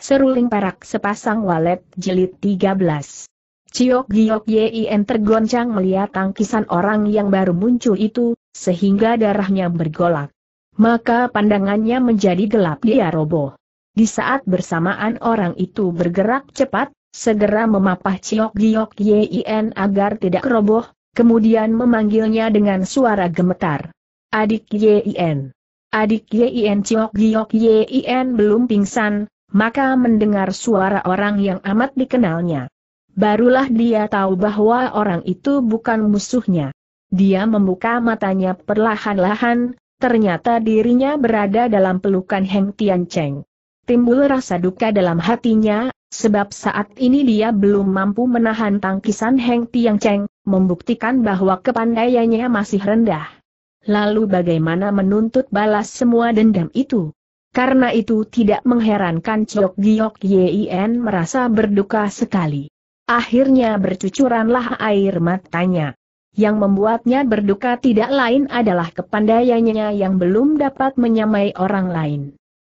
Seruling perak sepasang walet jilid 13. Ciok Giok Yin tergoncang melihat tangkisan orang yang baru muncul itu, sehingga darahnya bergolak. Maka pandangannya menjadi gelap dia roboh. Di saat bersamaan orang itu bergerak cepat, segera memapah Ciok Giok Yin agar tidak roboh, kemudian memanggilnya dengan suara gemetar. Adik Yin. Adik Yin Ciok Giok Yin belum pingsan, maka mendengar suara orang yang amat dikenalnya. Barulah dia tahu bahwa orang itu bukan musuhnya. Dia membuka matanya perlahan-lahan, ternyata dirinya berada dalam pelukan Heng Tian Cheng. Timbul rasa duka dalam hatinya, sebab saat ini dia belum mampu menahan tangkisan Heng Tian Cheng, membuktikan bahwa kepandaiannya masih rendah. Lalu bagaimana menuntut balas semua dendam itu? Karena itu tidak mengherankan Chok Giok Yin merasa berduka sekali. Akhirnya bercucuranlah air matanya. Yang membuatnya berduka tidak lain adalah kepandaiannya yang belum dapat menyamai orang lain.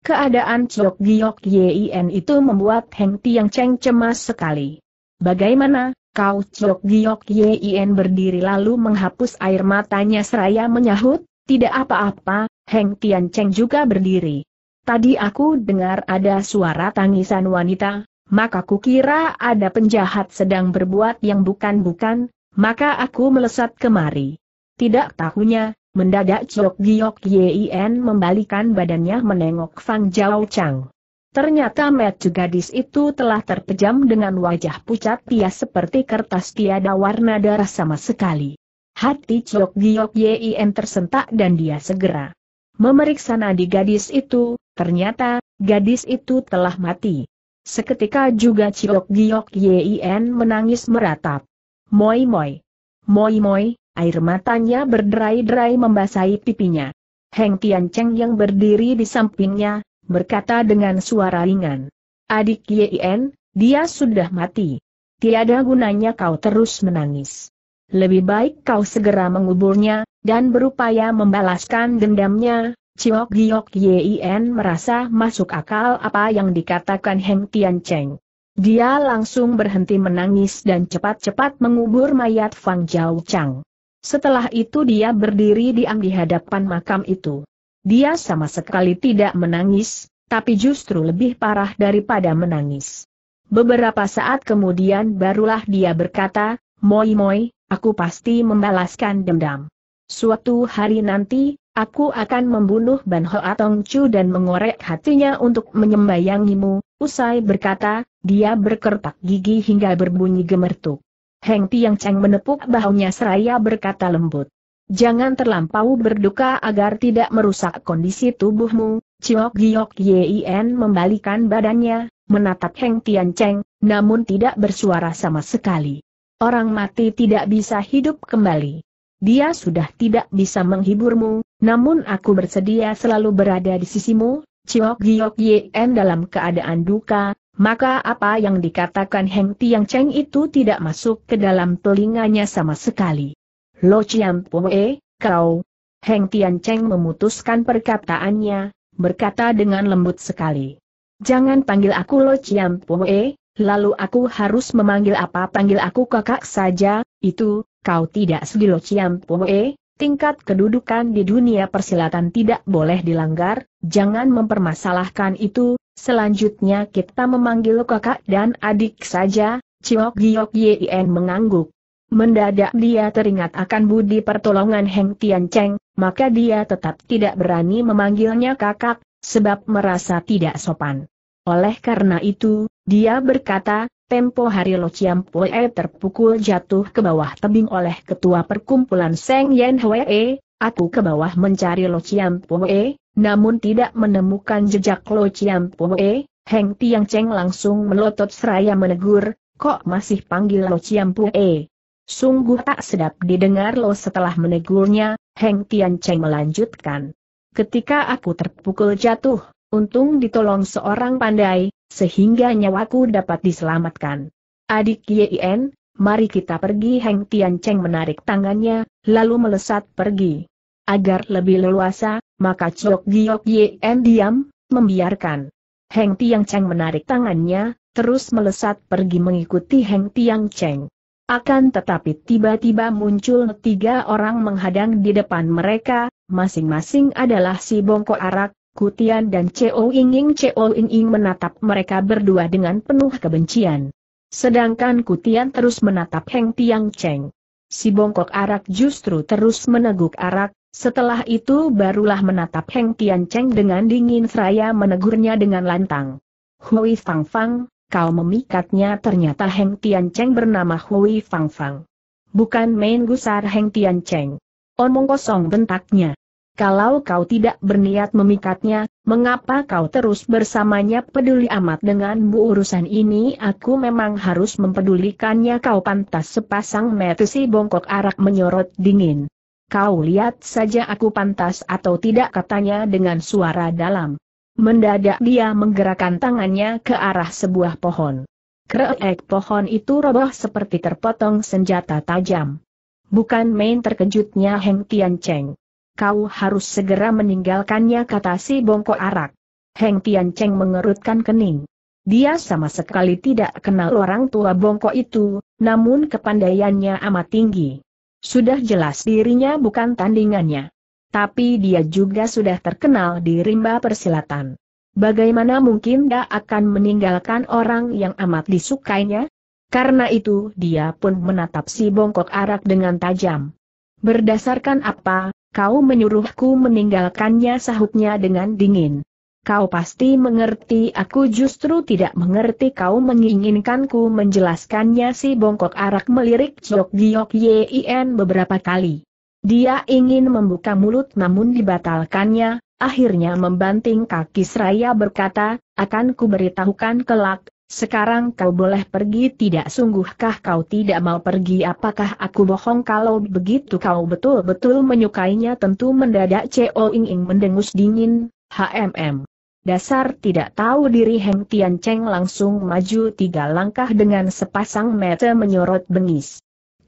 Keadaan Chok Giok Yin itu membuat Heng Tiang Cheng cemas sekali. Bagaimana, kau Chok Giok Yin berdiri lalu menghapus air matanya seraya menyahut, tidak apa-apa, Heng Tian Cheng juga berdiri. Tadi aku dengar ada suara tangisan wanita, maka kukira ada penjahat sedang berbuat yang bukan-bukan, maka aku melesat kemari. Tidak tahunya, mendadak Chok Giok Yin membalikan badannya menengok Fang Jiao Chang. Ternyata mata gadis itu telah terpejam dengan wajah pucat dia seperti kertas tiada warna darah sama sekali. Hati Chok Giok Yin tersentak dan dia segera memeriksa nadi gadis itu, ternyata, gadis itu telah mati. Seketika juga Ciok Giok Yin menangis meratap. Moi moi. Moi moi, air matanya berderai-derai membasahi pipinya. Heng Tian Cheng yang berdiri di sampingnya, berkata dengan suara ringan. Adik Yin, dia sudah mati. Tiada gunanya kau terus menangis. Lebih baik kau segera menguburnya, dan berupaya membalaskan dendamnya, Ciok Giok Yin merasa masuk akal apa yang dikatakan Heng Tian Cheng. Dia langsung berhenti menangis dan cepat-cepat mengubur mayat Fang Jiao Chang. Setelah itu dia berdiri diam di hadapan makam itu. Dia sama sekali tidak menangis, tapi justru lebih parah daripada menangis. Beberapa saat kemudian barulah dia berkata, Moi Moi, aku pasti membalaskan dendam. Suatu hari nanti, aku akan membunuh Ban Hoa Tong Chu dan mengorek hatinya untuk menyembayangimu. Usai berkata, dia berkertak gigi hingga berbunyi gemertuk. Heng Tiang Cheng menepuk bahunya seraya berkata lembut. Jangan terlampau berduka agar tidak merusak kondisi tubuhmu. Ciok Giok Yin membalikan badannya, menatap Heng Tian Cheng, namun tidak bersuara sama sekali. Orang mati tidak bisa hidup kembali. Dia sudah tidak bisa menghiburmu, namun aku bersedia selalu berada di sisimu, Ciok Giok Yen dalam keadaan duka, maka apa yang dikatakan Heng Tiang Cheng itu tidak masuk ke dalam telinganya sama sekali. Lo Chiam Poe, kau, Heng Tian Cheng memutuskan perkataannya, berkata dengan lembut sekali. Jangan panggil aku Lo Chiam Poe, lalu aku harus memanggil apa panggil aku kakak saja, itu, kau tidak segilo Ciam Poe, tingkat kedudukan di dunia persilatan tidak boleh dilanggar, jangan mempermasalahkan itu, selanjutnya kita memanggil kakak dan adik saja, Ciok Giok Yen mengangguk. Mendadak dia teringat akan budi pertolongan Heng Tian Cheng, maka dia tetap tidak berani memanggilnya kakak, sebab merasa tidak sopan. Oleh karena itu, dia berkata, Tempo hari Lo Chiam Pue terpukul jatuh ke bawah tebing oleh ketua perkumpulan Seng Yen Hwee, aku ke bawah mencari Lo Chiam Pue, namun tidak menemukan jejak Lo Chiam Pue, Heng Tiang Cheng langsung melotot seraya menegur, kok masih panggil Lo Chiam Pue. Sungguh tak sedap didengar Lo setelah menegurnya, Heng Tian Cheng melanjutkan. Ketika aku terpukul jatuh, untung ditolong seorang pandai, sehingga nyawaku dapat diselamatkan. Adik Yen, mari kita pergi Heng Tian Cheng menarik tangannya, lalu melesat pergi. Agar lebih leluasa, maka Chok Giok Yen diam, membiarkan. Heng Tiang Cheng menarik tangannya, terus melesat pergi mengikuti Heng Tiang Cheng. Akan tetapi tiba-tiba muncul tiga orang menghadang di depan mereka, masing-masing adalah si Bongko Arak, Kutian dan Ceo Inging Ceo Inging menatap mereka berdua dengan penuh kebencian. Sedangkan Kutian terus menatap Heng Tiang Cheng. Si Bongkok Arak justru terus meneguk arak, setelah itu barulah menatap Heng Tian Cheng dengan dingin seraya menegurnya dengan lantang. Hui Fang Fang, kau memikatnya ternyata Heng Tian Cheng bernama Hui Fang Fang. Bukan main gusar Heng Tian Cheng. Omong kosong bentaknya. Kalau kau tidak berniat memikatnya, mengapa kau terus bersamanya peduli amat dengan bu urusan ini aku memang harus mempedulikannya kau pantas sepasang mata si bongkok arak menyorot dingin. Kau lihat saja aku pantas atau tidak katanya dengan suara dalam. Mendadak dia menggerakkan tangannya ke arah sebuah pohon. Kreek pohon itu roboh seperti terpotong senjata tajam. Bukan main terkejutnya Heng Tian Cheng. Kau harus segera meninggalkannya kata si bongko arak. Heng Tian Cheng mengerutkan kening. Dia sama sekali tidak kenal orang tua bongko itu, namun kepandaiannya amat tinggi. Sudah jelas dirinya bukan tandingannya. Tapi dia juga sudah terkenal di rimba persilatan. Bagaimana mungkin dia akan meninggalkan orang yang amat disukainya? Karena itu dia pun menatap si bongkok arak dengan tajam. Berdasarkan apa, kau menyuruhku meninggalkannya sahutnya dengan dingin. Kau pasti mengerti aku justru tidak mengerti kau menginginkanku menjelaskannya si bongkok arak melirik Jok Giok Yin beberapa kali. Dia ingin membuka mulut namun dibatalkannya, akhirnya membanting kaki seraya berkata, akan ku beritahukan kelak, sekarang kau boleh pergi tidak sungguhkah kau tidak mau pergi? Apakah aku bohong? Kalau begitu kau betul-betul menyukainya tentu mendadak Ceo Ing Ing mendengus dingin, HMM. Dasar tidak tahu diri Heng Tian Cheng langsung maju tiga langkah dengan sepasang mata menyorot bengis.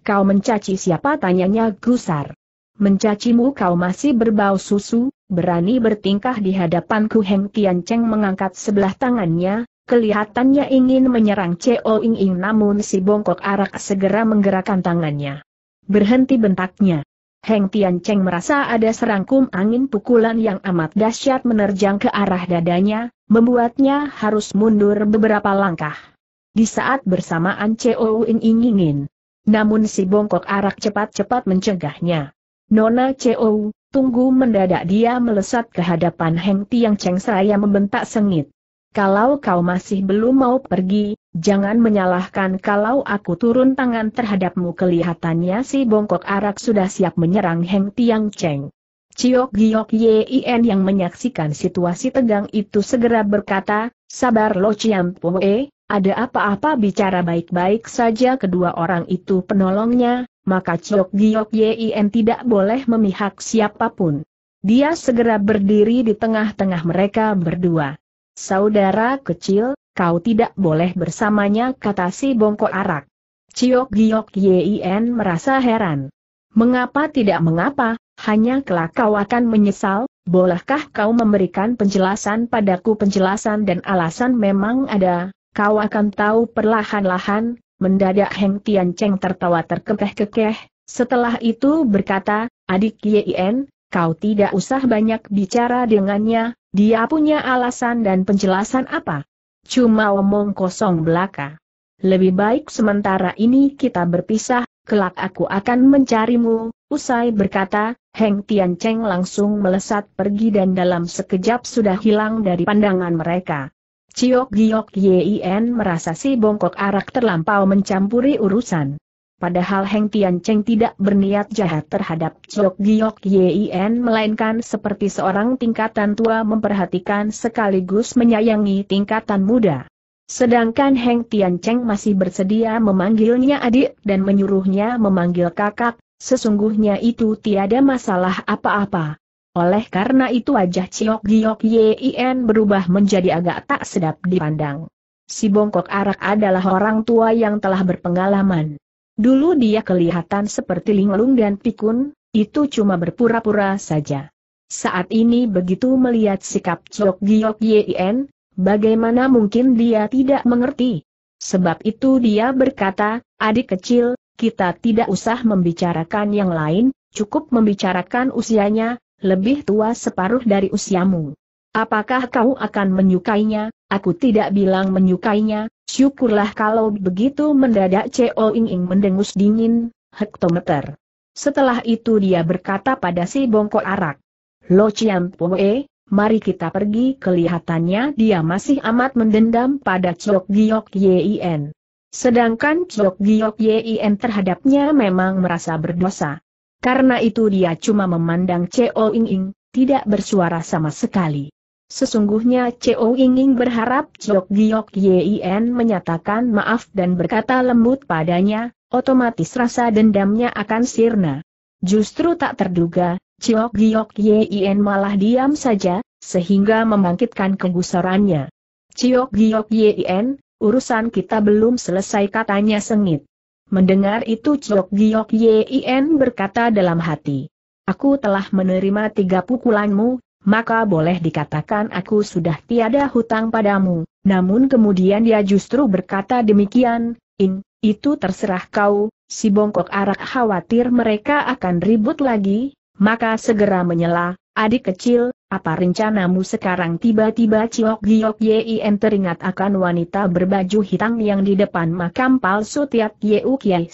Kau mencaci siapa? Tanyanya gusar. Mencacimu kau masih berbau susu, berani bertingkah di hadapanku? Heng Tian Cheng mengangkat sebelah tangannya, kelihatannya ingin menyerang Ceo Ing Ing namun si bongkok arak segera menggerakkan tangannya. Berhenti bentaknya. Heng Tian Cheng merasa ada serangkum angin pukulan yang amat dahsyat menerjang ke arah dadanya, membuatnya harus mundur beberapa langkah. Di saat bersamaan Ceo Ing ingin. Namun si bongkok arak cepat-cepat mencegahnya. Nona Ceo, tunggu mendadak dia melesat ke hadapan Heng Tian Cheng saya membentak sengit. Kalau kau masih belum mau pergi, jangan menyalahkan kalau aku turun tangan terhadapmu kelihatannya si bongkok arak sudah siap menyerang Heng Tiang Cheng. Ciok Giok Yin yang menyaksikan situasi tegang itu segera berkata, sabar Lo Chiam Poe, ada apa-apa bicara baik-baik saja kedua orang itu penolongnya, maka Ciok Giok Yin tidak boleh memihak siapa pun. Dia segera berdiri di tengah-tengah mereka berdua. Saudara kecil, kau tidak boleh bersamanya kata si bongko arak. Ciok Giok Yin merasa heran. Mengapa tidak mengapa, hanya kelak kau akan menyesal, bolehkah kau memberikan penjelasan padaku? Penjelasan dan alasan memang ada, kau akan tahu perlahan-lahan, mendadak Heng Tian Cheng tertawa terkekeh-kekeh, setelah itu berkata, adik Yin, kau tidak usah banyak bicara dengannya, dia punya alasan dan penjelasan apa? Cuma omong kosong belaka. Lebih baik sementara ini kita berpisah, kelak aku akan mencarimu, usai berkata, Heng Tian Cheng langsung melesat pergi dan dalam sekejap sudah hilang dari pandangan mereka. Ciok Giok Yin merasa si bongkok arak terlampau mencampuri urusan. Padahal Heng Tian Cheng tidak berniat jahat terhadap Chok Giok Yin melainkan seperti seorang tingkatan tua memperhatikan sekaligus menyayangi tingkatan muda. Sedangkan Heng Tian Cheng masih bersedia memanggilnya adik dan menyuruhnya memanggil kakak, sesungguhnya itu tiada masalah apa-apa. Oleh karena itu wajah Ciok Giok Yin berubah menjadi agak tak sedap dipandang. Si bongkok arak adalah orang tua yang telah berpengalaman. Dulu dia kelihatan seperti linglung dan pikun, itu cuma berpura-pura saja. Saat ini begitu melihat sikap Chok Giok Yen, bagaimana mungkin dia tidak mengerti? Sebab itu dia berkata, adik kecil, kita tidak usah membicarakan yang lain, cukup membicarakan usianya, lebih tua separuh dari usiamu. Apakah kau akan menyukainya? Aku tidak bilang menyukainya, syukurlah kalau begitu mendadak Ceo Ing Ing mendengus dingin, hektometer. Setelah itu dia berkata pada si bongkok arak. Lo Chiam Poe, mari kita pergi kelihatannya dia masih amat mendendam pada Chok Giok Yin. Sedangkan Chok Giok Yin terhadapnya memang merasa berdosa. Karena itu dia cuma memandang Ceo Ing Ing, tidak bersuara sama sekali. Sesungguhnya Ceo Ing berharap Chok Giok Yin menyatakan maaf dan berkata lembut padanya, otomatis rasa dendamnya akan sirna. Justru tak terduga, Chok Giok Yin malah diam saja, sehingga membangkitkan kegusarannya. Chok Giok Yin, urusan kita belum selesai katanya sengit. Mendengar itu Chok Giok Yin berkata dalam hati. Aku telah menerima tiga pukulanmu, maka boleh dikatakan aku sudah tiada hutang padamu. Namun kemudian dia justru berkata demikian, In, itu terserah kau, si bongkok arak khawatir mereka akan ribut lagi, maka segera menyela, adik kecil, apa rencanamu sekarang tiba-tiba Ciok Giok Yin teringat akan wanita berbaju hitam yang di depan makam palsu Tiat Yeu Kiai.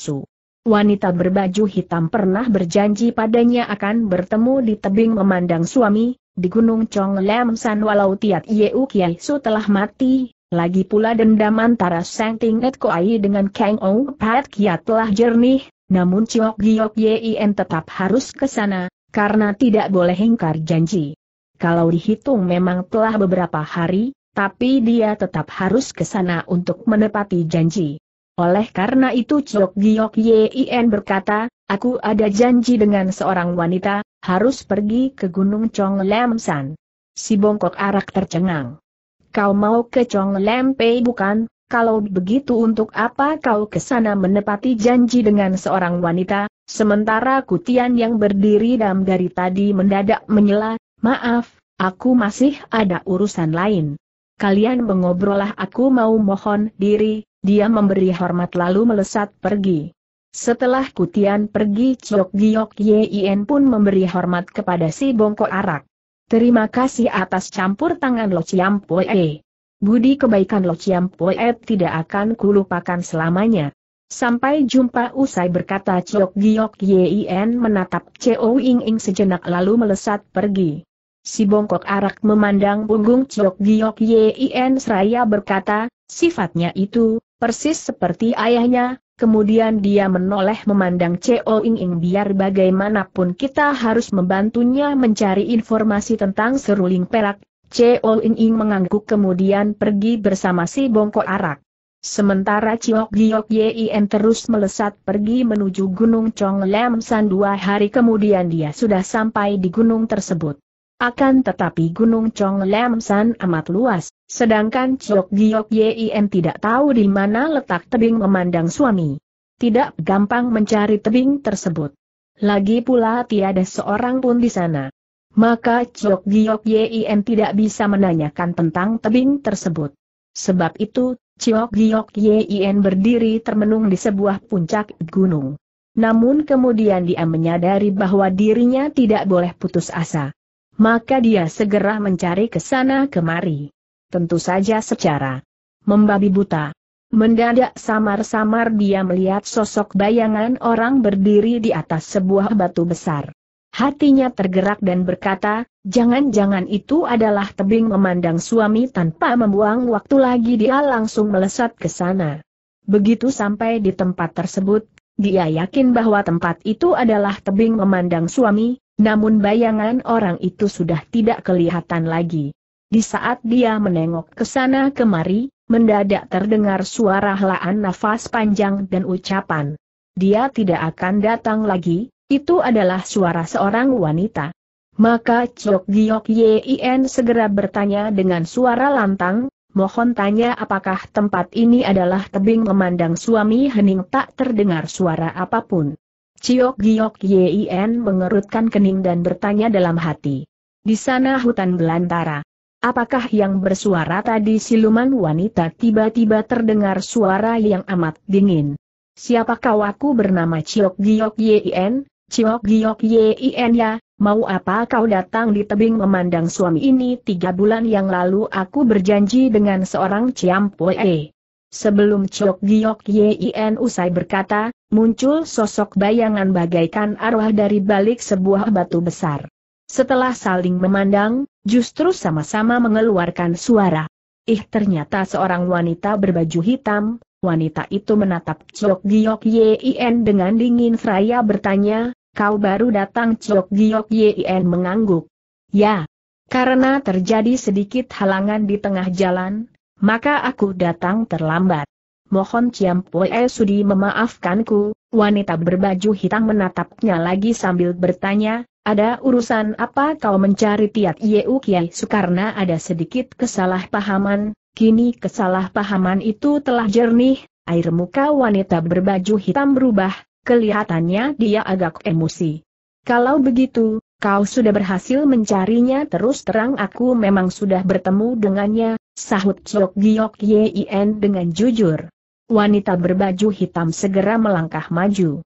Wanita berbaju hitam pernah berjanji padanya akan bertemu di tebing memandang suami, di Gunung Chong Lam San walau Tiat Yeu Kiai Su telah mati, lagi pula dendam antara Sang Tinget Koai dengan Kang Ou Pat Kiat telah jernih, namun Ciok Giok Yin tetap harus ke sana, karena tidak boleh ingkar janji. Kalau dihitung memang telah beberapa hari, tapi dia tetap harus ke sana untuk menepati janji. Oleh karena itu Ciok Giok Yin berkata, aku ada janji dengan seorang wanita, harus pergi ke Gunung Chong Lam San. Si bongkok arak tercengang. Kau mau ke Chong Lam Pei bukan? Kalau begitu untuk apa kau ke sana menepati janji dengan seorang wanita, sementara Kutian yang berdiri dalam dari tadi mendadak menyela, maaf, aku masih ada urusan lain. Kalian mengobrolah aku mau mohon diri, dia memberi hormat lalu melesat pergi. Setelah Kutian pergi Ciok Giok Yin pun memberi hormat kepada si bongkok arak. Terima kasih atas campur tangan Lo Chiam Poe. Budi kebaikan Lo Chiam Poe tidak akan kulupakan selamanya. Sampai jumpa usai berkata Ciok Giok Yin menatap Ceo Ing Ing sejenak lalu melesat pergi. Si bongkok arak memandang punggung Ciok Giok Yin seraya berkata, sifatnya itu, persis seperti ayahnya, Kemudian dia menoleh memandang Ceo Ing Ing biar bagaimanapun kita harus membantunya mencari informasi tentang seruling perak. Ceo Ing Ing mengangguk kemudian pergi bersama si bongkok arak. Sementara Ciok Giok Yin terus melesat pergi menuju Gunung Chong Lam San dua hari kemudian dia sudah sampai di gunung tersebut. Akan tetapi Gunung Chong Lam San amat luas, Sedangkan Chok Giok Yin tidak tahu di mana letak tebing memandang suami. Tidak gampang mencari tebing tersebut. Lagi pula tiada seorang pun di sana. Maka Chok Giok Yin tidak bisa menanyakan tentang tebing tersebut. Sebab itu, Chok Giok Yin berdiri termenung di sebuah puncak gunung. Namun kemudian dia menyadari bahwa dirinya tidak boleh putus asa. Maka dia segera mencari ke sana kemari tentu saja secara membabi buta. Mendadak samar-samar dia melihat sosok bayangan orang berdiri di atas sebuah batu besar. Hatinya tergerak dan berkata, jangan-jangan itu adalah tebing memandang suami tanpa membuang waktu lagi dia langsung melesat ke sana. Begitu sampai di tempat tersebut, dia yakin bahwa tempat itu adalah tebing memandang suami, namun bayangan orang itu sudah tidak kelihatan lagi. Di saat dia menengok ke sana kemari, mendadak terdengar suara helaan nafas panjang dan ucapan. Dia tidak akan datang lagi, itu adalah suara seorang wanita. Maka Chok Giok Yin segera bertanya dengan suara lantang, mohon tanya apakah tempat ini adalah tebing memandang suami hening tak terdengar suara apa pun. Ciok Giok Yin mengerutkan kening dan bertanya dalam hati. Di sana hutan belantara. Apakah yang bersuara tadi siluman wanita tiba-tiba terdengar suara yang amat dingin. Siapa kau aku bernama Ciok Giok Yin, Ciok Giok Yin ya, mau apa kau datang di tebing memandang suami ini tiga bulan yang lalu aku berjanji dengan seorang Ciampoe. Sebelum Ciok Giok Yin usai berkata, muncul sosok bayangan bagaikan arwah dari balik sebuah batu besar. Setelah saling memandang, justru sama-sama mengeluarkan suara. Ih ternyata seorang wanita berbaju hitam, wanita itu menatap Ciok Giok Yin dengan dingin seraya bertanya, kau baru datang Ciok Giok Yin mengangguk. Ya, karena terjadi sedikit halangan di tengah jalan, maka aku datang terlambat. Mohon Ciampoe Sudi memaafkanku, wanita berbaju hitam menatapnya lagi sambil bertanya, ada urusan apa kau mencari Tiat Yeu Kiai Sukarna ada sedikit kesalahpahaman, kini kesalahpahaman itu telah jernih, air muka wanita berbaju hitam berubah, kelihatannya dia agak emosi. Kalau begitu, kau sudah berhasil mencarinya terus terang aku memang sudah bertemu dengannya, sahut Chok Giok Yin dengan jujur. Wanita berbaju hitam segera melangkah maju.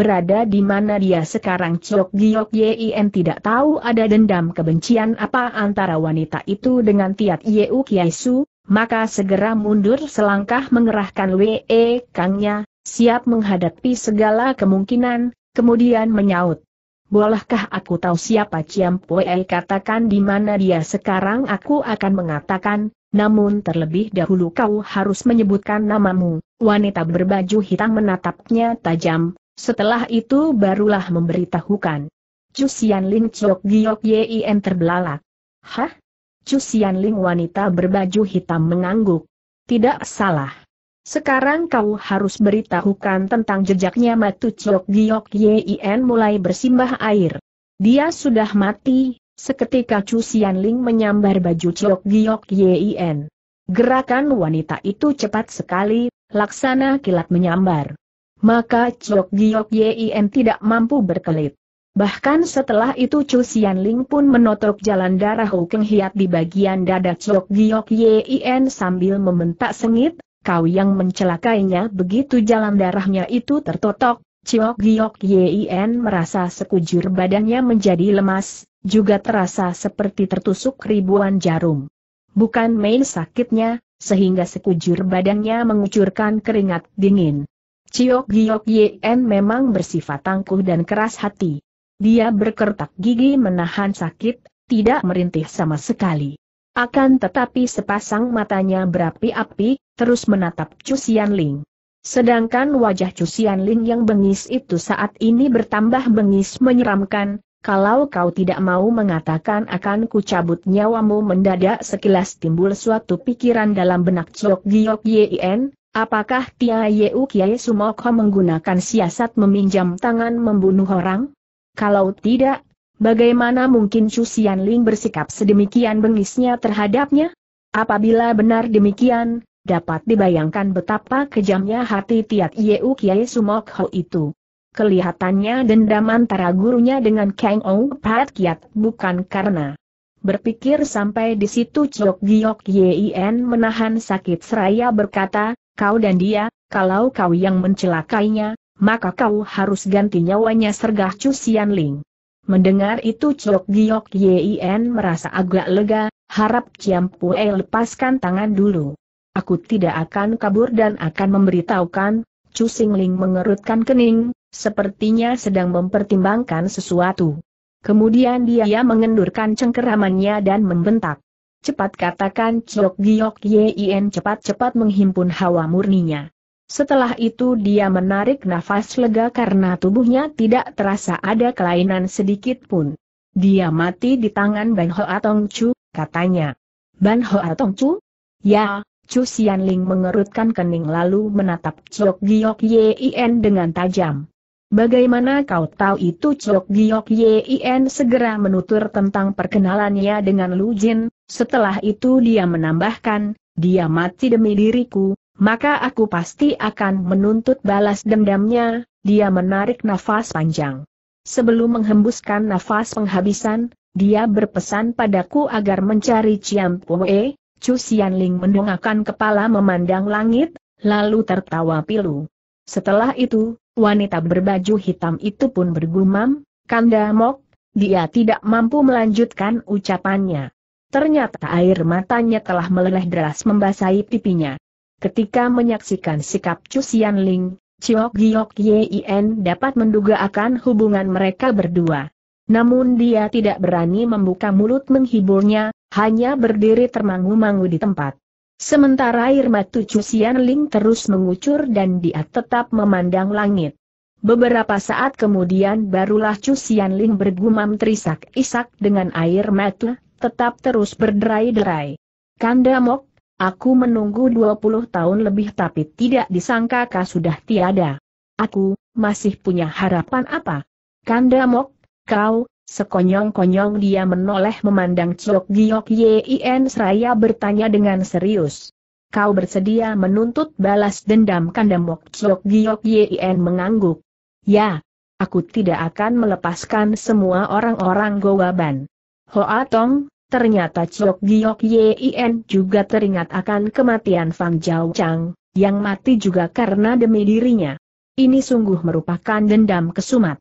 Berada di mana dia sekarang Chok Giok Yin tidak tahu ada dendam kebencian apa antara wanita itu dengan Tiat Yeu Kiaisu, maka segera mundur selangkah mengerahkan WE Kangnya, siap menghadapi segala kemungkinan, kemudian menyaut. Bolehkah aku tahu siapa Ciampoe katakan di mana dia sekarang aku akan mengatakan, namun terlebih dahulu kau harus menyebutkan namamu. Wanita berbaju hitam menatapnya tajam, setelah itu barulah memberitahukan. Cusian Ling Chok Giok Yin terbelalak. Hah? Cusian Ling wanita berbaju hitam mengangguk. Tidak salah. Sekarang kau harus beritahukan tentang jejaknya Matu Chok Giok Yin mulai bersimbah air. Dia sudah mati, Seketika Chu Xianling menyambar baju Chok Giok Yin. Gerakan wanita itu cepat sekali, laksana kilat menyambar. Maka Chok Giok Yin tidak mampu berkelit. Bahkan setelah itu Chu Xianling pun menotok jalan darah Hukeng Hiat di bagian dada Chok Giok Yin sambil membentak sengit, kau yang mencelakainya begitu jalan darahnya itu tertotok, Chok Giok Yin merasa sekujur badannya menjadi lemas, juga terasa seperti tertusuk ribuan jarum. Bukan main sakitnya, sehingga sekujur badannya mengucurkan keringat dingin. Ciok Giok Yen memang bersifat tangguh dan keras hati. Dia berkertak gigi menahan sakit, tidak merintih sama sekali. Akan tetapi sepasang matanya berapi-api, terus menatap Chu Ling. Sedangkan wajah Chu Ling yang bengis itu saat ini bertambah bengis menyeramkan, kalau kau tidak mau mengatakan akan kucabut nyawamu mendadak sekilas timbul suatu pikiran dalam benak Chok Giok Yen, apakah Tia Yeu Kiai Sumoko menggunakan siasat meminjam tangan membunuh orang? Kalau tidak, bagaimana mungkin Chu Ling bersikap sedemikian bengisnya terhadapnya? Apabila benar demikian, dapat dibayangkan betapa kejamnya hati Tiat Yeu Kiai Sumoko itu. Kelihatannya dendam antara gurunya dengan Kang Ong Pat Kiat bukan karena berpikir sampai di situ Chok Giok Yin menahan sakit seraya berkata, kau dan dia, kalau kau yang mencelakainya, maka kau harus ganti nyawanya sergah Chu Ling. Mendengar itu Chok Giok Yin merasa agak lega, harap Ciampu lepaskan tangan dulu. Aku tidak akan kabur dan akan memberitahukan, Chu Ling mengerutkan kening, sepertinya sedang mempertimbangkan sesuatu. Kemudian dia mengendurkan cengkeramannya dan membentak. Cepat katakan Chok Giok Yin cepat-cepat menghimpun hawa murninya. Setelah itu dia menarik nafas lega karena tubuhnya tidak terasa ada kelainan sedikit pun. Dia mati di tangan Ban Hoa Tong Chu, katanya. Ban Hoa Tong Chu? Ya, Chu Xianling mengerutkan kening lalu menatap Chok Giok Yin dengan tajam. Bagaimana kau tahu itu Chok Giok Yin segera menutur tentang perkenalannya dengan Lu Jin, setelah itu dia menambahkan, dia mati demi diriku, maka aku pasti akan menuntut balas dendamnya, dia menarik nafas panjang. Sebelum menghembuskan nafas penghabisan, Dia berpesan padaku agar mencari Ciam Pue, Chu Xianling mendongakkan kepala memandang langit, lalu tertawa pilu. Setelah itu, wanita berbaju hitam itu pun bergumam, Kanda Mok, dia tidak mampu melanjutkan ucapannya. Ternyata air matanya telah meleleh deras membasahi pipinya. Ketika menyaksikan sikap Chu Xianling, Chiok Giok Yin dapat menduga akan hubungan mereka berdua. Namun dia tidak berani membuka mulut menghiburnya, hanya berdiri termangu-mangu di tempat. Sementara air mata Cusian Ling terus mengucur dan dia tetap memandang langit. Beberapa saat kemudian barulah Cusian Ling bergumam terisak-isak dengan air mata, tetap terus berderai-derai. Kanda Mok, aku menunggu 20 tahun lebih tapi tidak disangka kau sudah tiada. Aku, masih punya harapan apa? Kanda Mok, kau, Sekonyong-konyong dia menoleh memandang Ciok Giok Yin seraya bertanya dengan serius. Kau bersedia menuntut balas dendam kandamok Ciok Giok Yin mengangguk. Ya, aku tidak akan melepaskan semua orang-orang Gowaban. Hoa Tong, ternyata Ciok Giok Yin juga teringat akan kematian Fang Jiao Chang, yang mati juga karena demi dirinya. Ini sungguh merupakan dendam kesumat.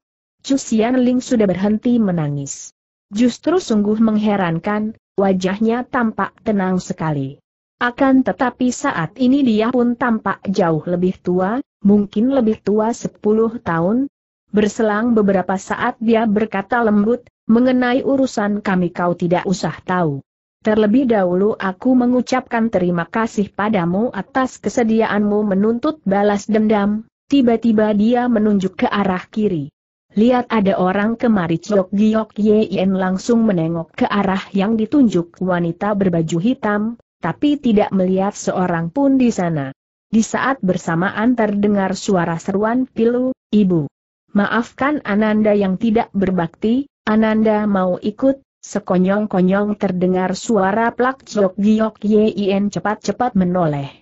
Chu Ling sudah berhenti menangis. Justru sungguh mengherankan, wajahnya tampak tenang sekali. Akan tetapi saat ini dia pun tampak jauh lebih tua, mungkin lebih tua 10 tahun. Berselang beberapa saat dia berkata lembut, mengenai urusan kami kau tidak usah tahu. Terlebih dahulu aku mengucapkan terima kasih padamu atas kesediaanmu menuntut balas dendam, tiba-tiba dia menunjuk ke arah kiri. Lihat ada orang kemari Ciok Giok Yen langsung menengok ke arah yang ditunjuk wanita berbaju hitam, tapi tidak melihat seorang pun di sana. Di saat bersamaan terdengar suara seruan pilu, ibu. Maafkan Ananda yang tidak berbakti, Ananda mau ikut, sekonyong-konyong terdengar suara plak Ciok Giok Yen cepat-cepat menoleh.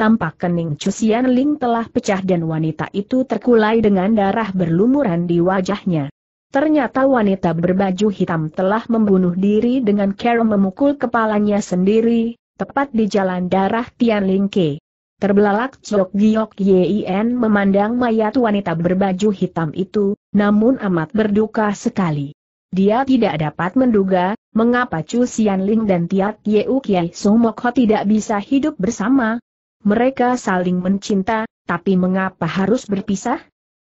Tampak kening Cusian Ling telah pecah dan wanita itu terkulai dengan darah berlumuran di wajahnya. Ternyata wanita berbaju hitam telah membunuh diri dengan cara memukul kepalanya sendiri, tepat di jalan darah Tian Ling Ke. Terbelalak Chok Giok Yin memandang mayat wanita berbaju hitam itu, namun amat berduka sekali. Dia tidak dapat menduga, mengapa Chu Xianling dan Tiat Yeu Kiai Sumokho tidak bisa hidup bersama, mereka saling mencinta, tapi mengapa harus berpisah?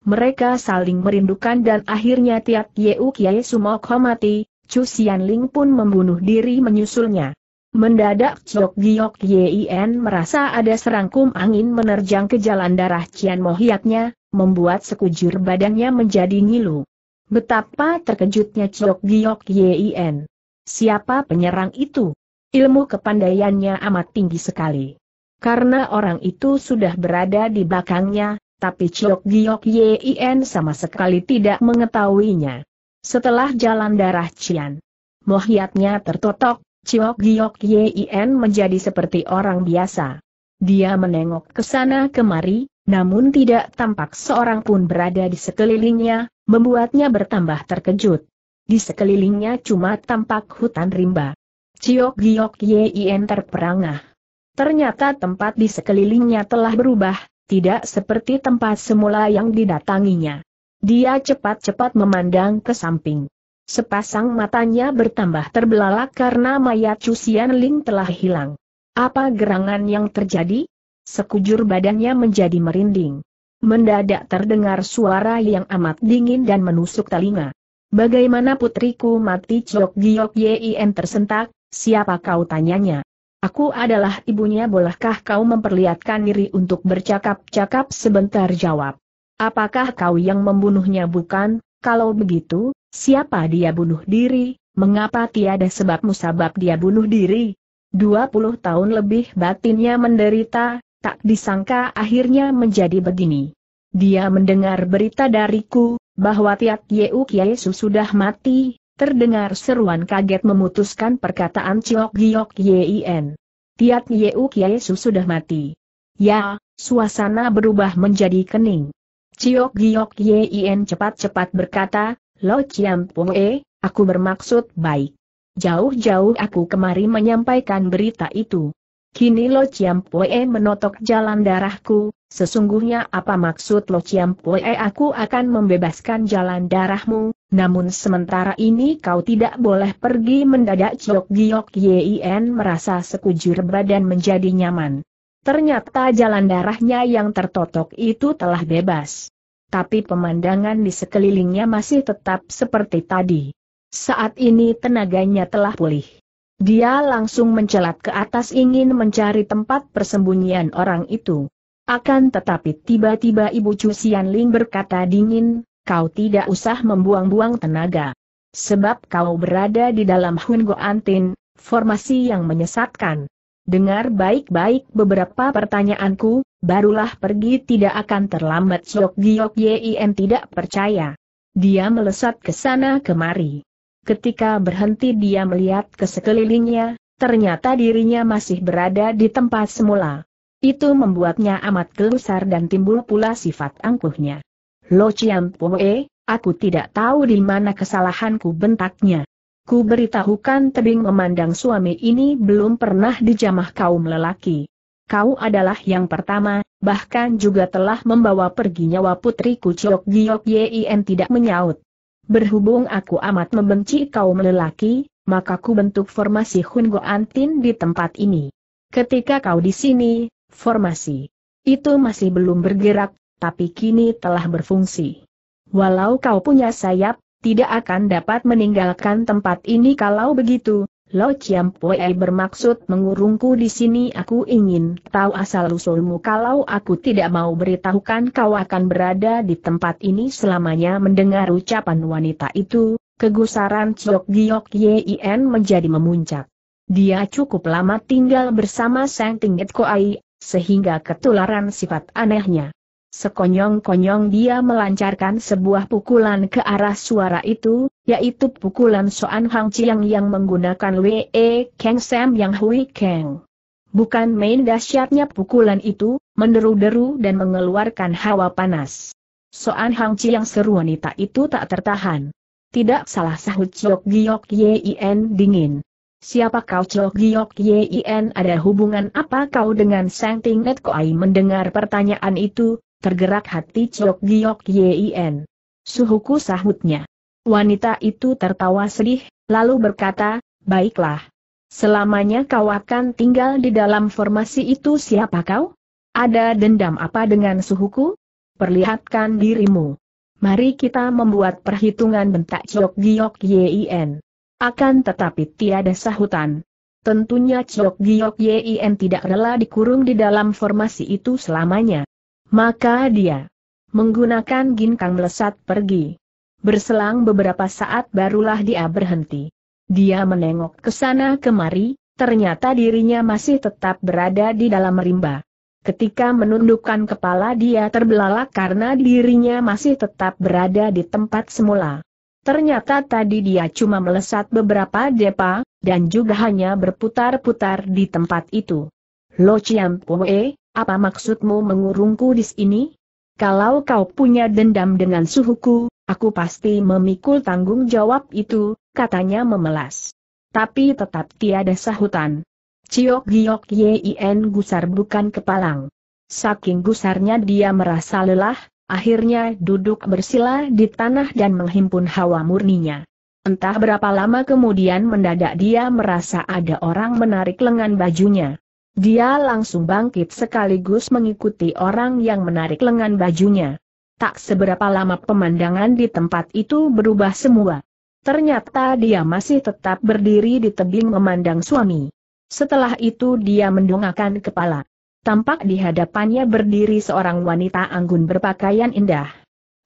Mereka saling merindukan dan akhirnya Tiat Yeu Kiai Sumokho mati, Chu Xianling pun membunuh diri menyusulnya. Mendadak Chok Giok Yin merasa ada serangkum angin menerjang ke jalan darah Cian Mohiatnya, membuat sekujur badannya menjadi ngilu. Betapa terkejutnya Chok Giok Yin. Siapa penyerang itu? Ilmu kepandaiannya amat tinggi sekali. Karena orang itu sudah berada di belakangnya, tapi Chok Giok Yin sama sekali tidak mengetahuinya. Setelah jalan darah Cian, mohiatnya tertotok, Chok Giok Yin menjadi seperti orang biasa. Dia menengok ke sana kemari, namun tidak tampak seorang pun berada di sekelilingnya, membuatnya bertambah terkejut. Di sekelilingnya cuma tampak hutan rimba. Ciok Giok Yin terperangah. Ternyata tempat di sekelilingnya telah berubah, tidak seperti tempat semula yang didatanginya. Dia cepat-cepat memandang ke samping. Sepasang matanya bertambah terbelalak karena mayat Cusian Ling telah hilang. Apa gerangan yang terjadi? Sekujur badannya menjadi merinding. Mendadak terdengar suara yang amat dingin dan menusuk telinga. Bagaimana putriku mati Chok Giok Yin tersentak, siapa kau tanyanya? Aku adalah ibunya bolehkah kau memperlihatkan diri untuk bercakap-cakap sebentar jawab. Apakah kau yang membunuhnya bukan? Kalau begitu, siapa dia bunuh diri, mengapa tiada sebab musabab dia bunuh diri? 20 tahun lebih batinnya menderita, tak disangka akhirnya menjadi begini. Dia mendengar berita dariku, bahwa Tiat Yeu Kiesu sudah mati, Terdengar seruan kaget memutuskan perkataan Ciok Giok Yin. Tiat Yeu Kiesu sudah mati. Ya, suasana berubah menjadi kening. Ciok Giok Yin cepat-cepat berkata, Lo Chiam Pue, aku bermaksud baik. Jauh-jauh aku kemari menyampaikan berita itu. Kini Lo Chiampoe menotok jalan darahku, sesungguhnya apa maksud Lo Chiampoe aku akan membebaskan jalan darahmu, namun sementara ini kau tidak boleh pergi mendadak Ciok Giok Yin merasa sekujur badan menjadi nyaman. Ternyata jalan darahnya yang tertotok itu telah bebas. Tapi pemandangan di sekelilingnya masih tetap seperti tadi. Saat ini tenaganya telah pulih. Dia langsung mencelat ke atas ingin mencari tempat persembunyian orang itu. Akan tetapi tiba-tiba Ibu Chu Ling berkata dingin, kau tidak usah membuang-buang tenaga. Sebab kau berada di dalam Hungo Antin, formasi yang menyesatkan. Dengar baik-baik beberapa pertanyaanku, barulah pergi tidak akan terlambat Syok Giok Yin tidak percaya. Dia melesat ke sana kemari. Ketika berhenti dia melihat ke sekelilingnya, ternyata dirinya masih berada di tempat semula. Itu membuatnya amat gelisar dan timbul pula sifat angkuhnya. Lo Chiam Poe, aku tidak tahu di mana kesalahanku bentaknya. Ku beritahukan tebing memandang suami ini belum pernah dijamah kaum lelaki. Kau adalah yang pertama, bahkan juga telah membawa pergi nyawa putriku Ciok Giok Yin tidak menyaut. Berhubung aku amat membenci kaum lelaki, maka ku bentuk formasi Hungo Antin di tempat ini. Ketika kau di sini, formasi itu masih belum bergerak, tapi kini telah berfungsi. Walau kau punya sayap, tidak akan dapat meninggalkan tempat ini kalau begitu, Lo Chiampoe bermaksud mengurungku di sini aku ingin tahu asal-usulmu kalau aku tidak mau beritahukan kau akan berada di tempat ini selamanya mendengar ucapan wanita itu, kegusaran Chok Giok Yin menjadi memuncak. Dia cukup lama tinggal bersama Sang Tingget Koai, sehingga ketularan sifat anehnya. Sekonyong-konyong dia melancarkan sebuah pukulan ke arah suara itu, yaitu pukulan Soan Hang Chiang yang menggunakan W.E. Keng Sam Yang Hui Keng. Bukan main dahsyatnya pukulan itu, menderu-deru dan mengeluarkan hawa panas. Soan Hang Chiang seru wanita itu tak tertahan. Tidak salah sahut Chok Giok Yin dingin. Siapa kau Chok Giok Yin ada hubungan apa kau dengan Sang Ting Net Koai mendengar pertanyaan itu, tergerak hati Chok Giok Yin. Suhuku sahutnya. Wanita itu tertawa sedih, lalu berkata, baiklah. Selamanya kau akan tinggal di dalam formasi itu siapa kau? Ada dendam apa dengan suhuku? Perlihatkan dirimu. Mari kita membuat perhitungan bentak Chok Giok Yin. Akan tetapi tiada sahutan. Tentunya Chok Giok Yin tidak rela dikurung di dalam formasi itu selamanya. Maka dia menggunakan ginkang melesat pergi. Berselang beberapa saat barulah dia berhenti. Dia menengok ke sana kemari, ternyata dirinya masih tetap berada di dalam rimba. Ketika menundukkan kepala dia terbelalak karena dirinya masih tetap berada di tempat semula. Ternyata tadi dia cuma melesat beberapa depa, dan juga hanya berputar-putar di tempat itu. Lo Chiam Poe, apa maksudmu mengurungku di sini? Kalau kau punya dendam dengan suhuku, aku pasti memikul tanggung jawab itu, katanya memelas. Tapi tetap tiada sahutan. Ciok giok yin gusar bukan kepalang. Saking gusarnya dia merasa lelah, akhirnya duduk bersila di tanah dan menghimpun hawa murninya. Entah berapa lama kemudian mendadak dia merasa ada orang menarik lengan bajunya. Dia langsung bangkit sekaligus mengikuti orang yang menarik lengan bajunya. Tak seberapa lama pemandangan di tempat itu berubah semua. Ternyata dia masih tetap berdiri di tebing memandang suami. Setelah itu dia mendongakkan kepala. Tampak di hadapannya berdiri seorang wanita anggun berpakaian indah.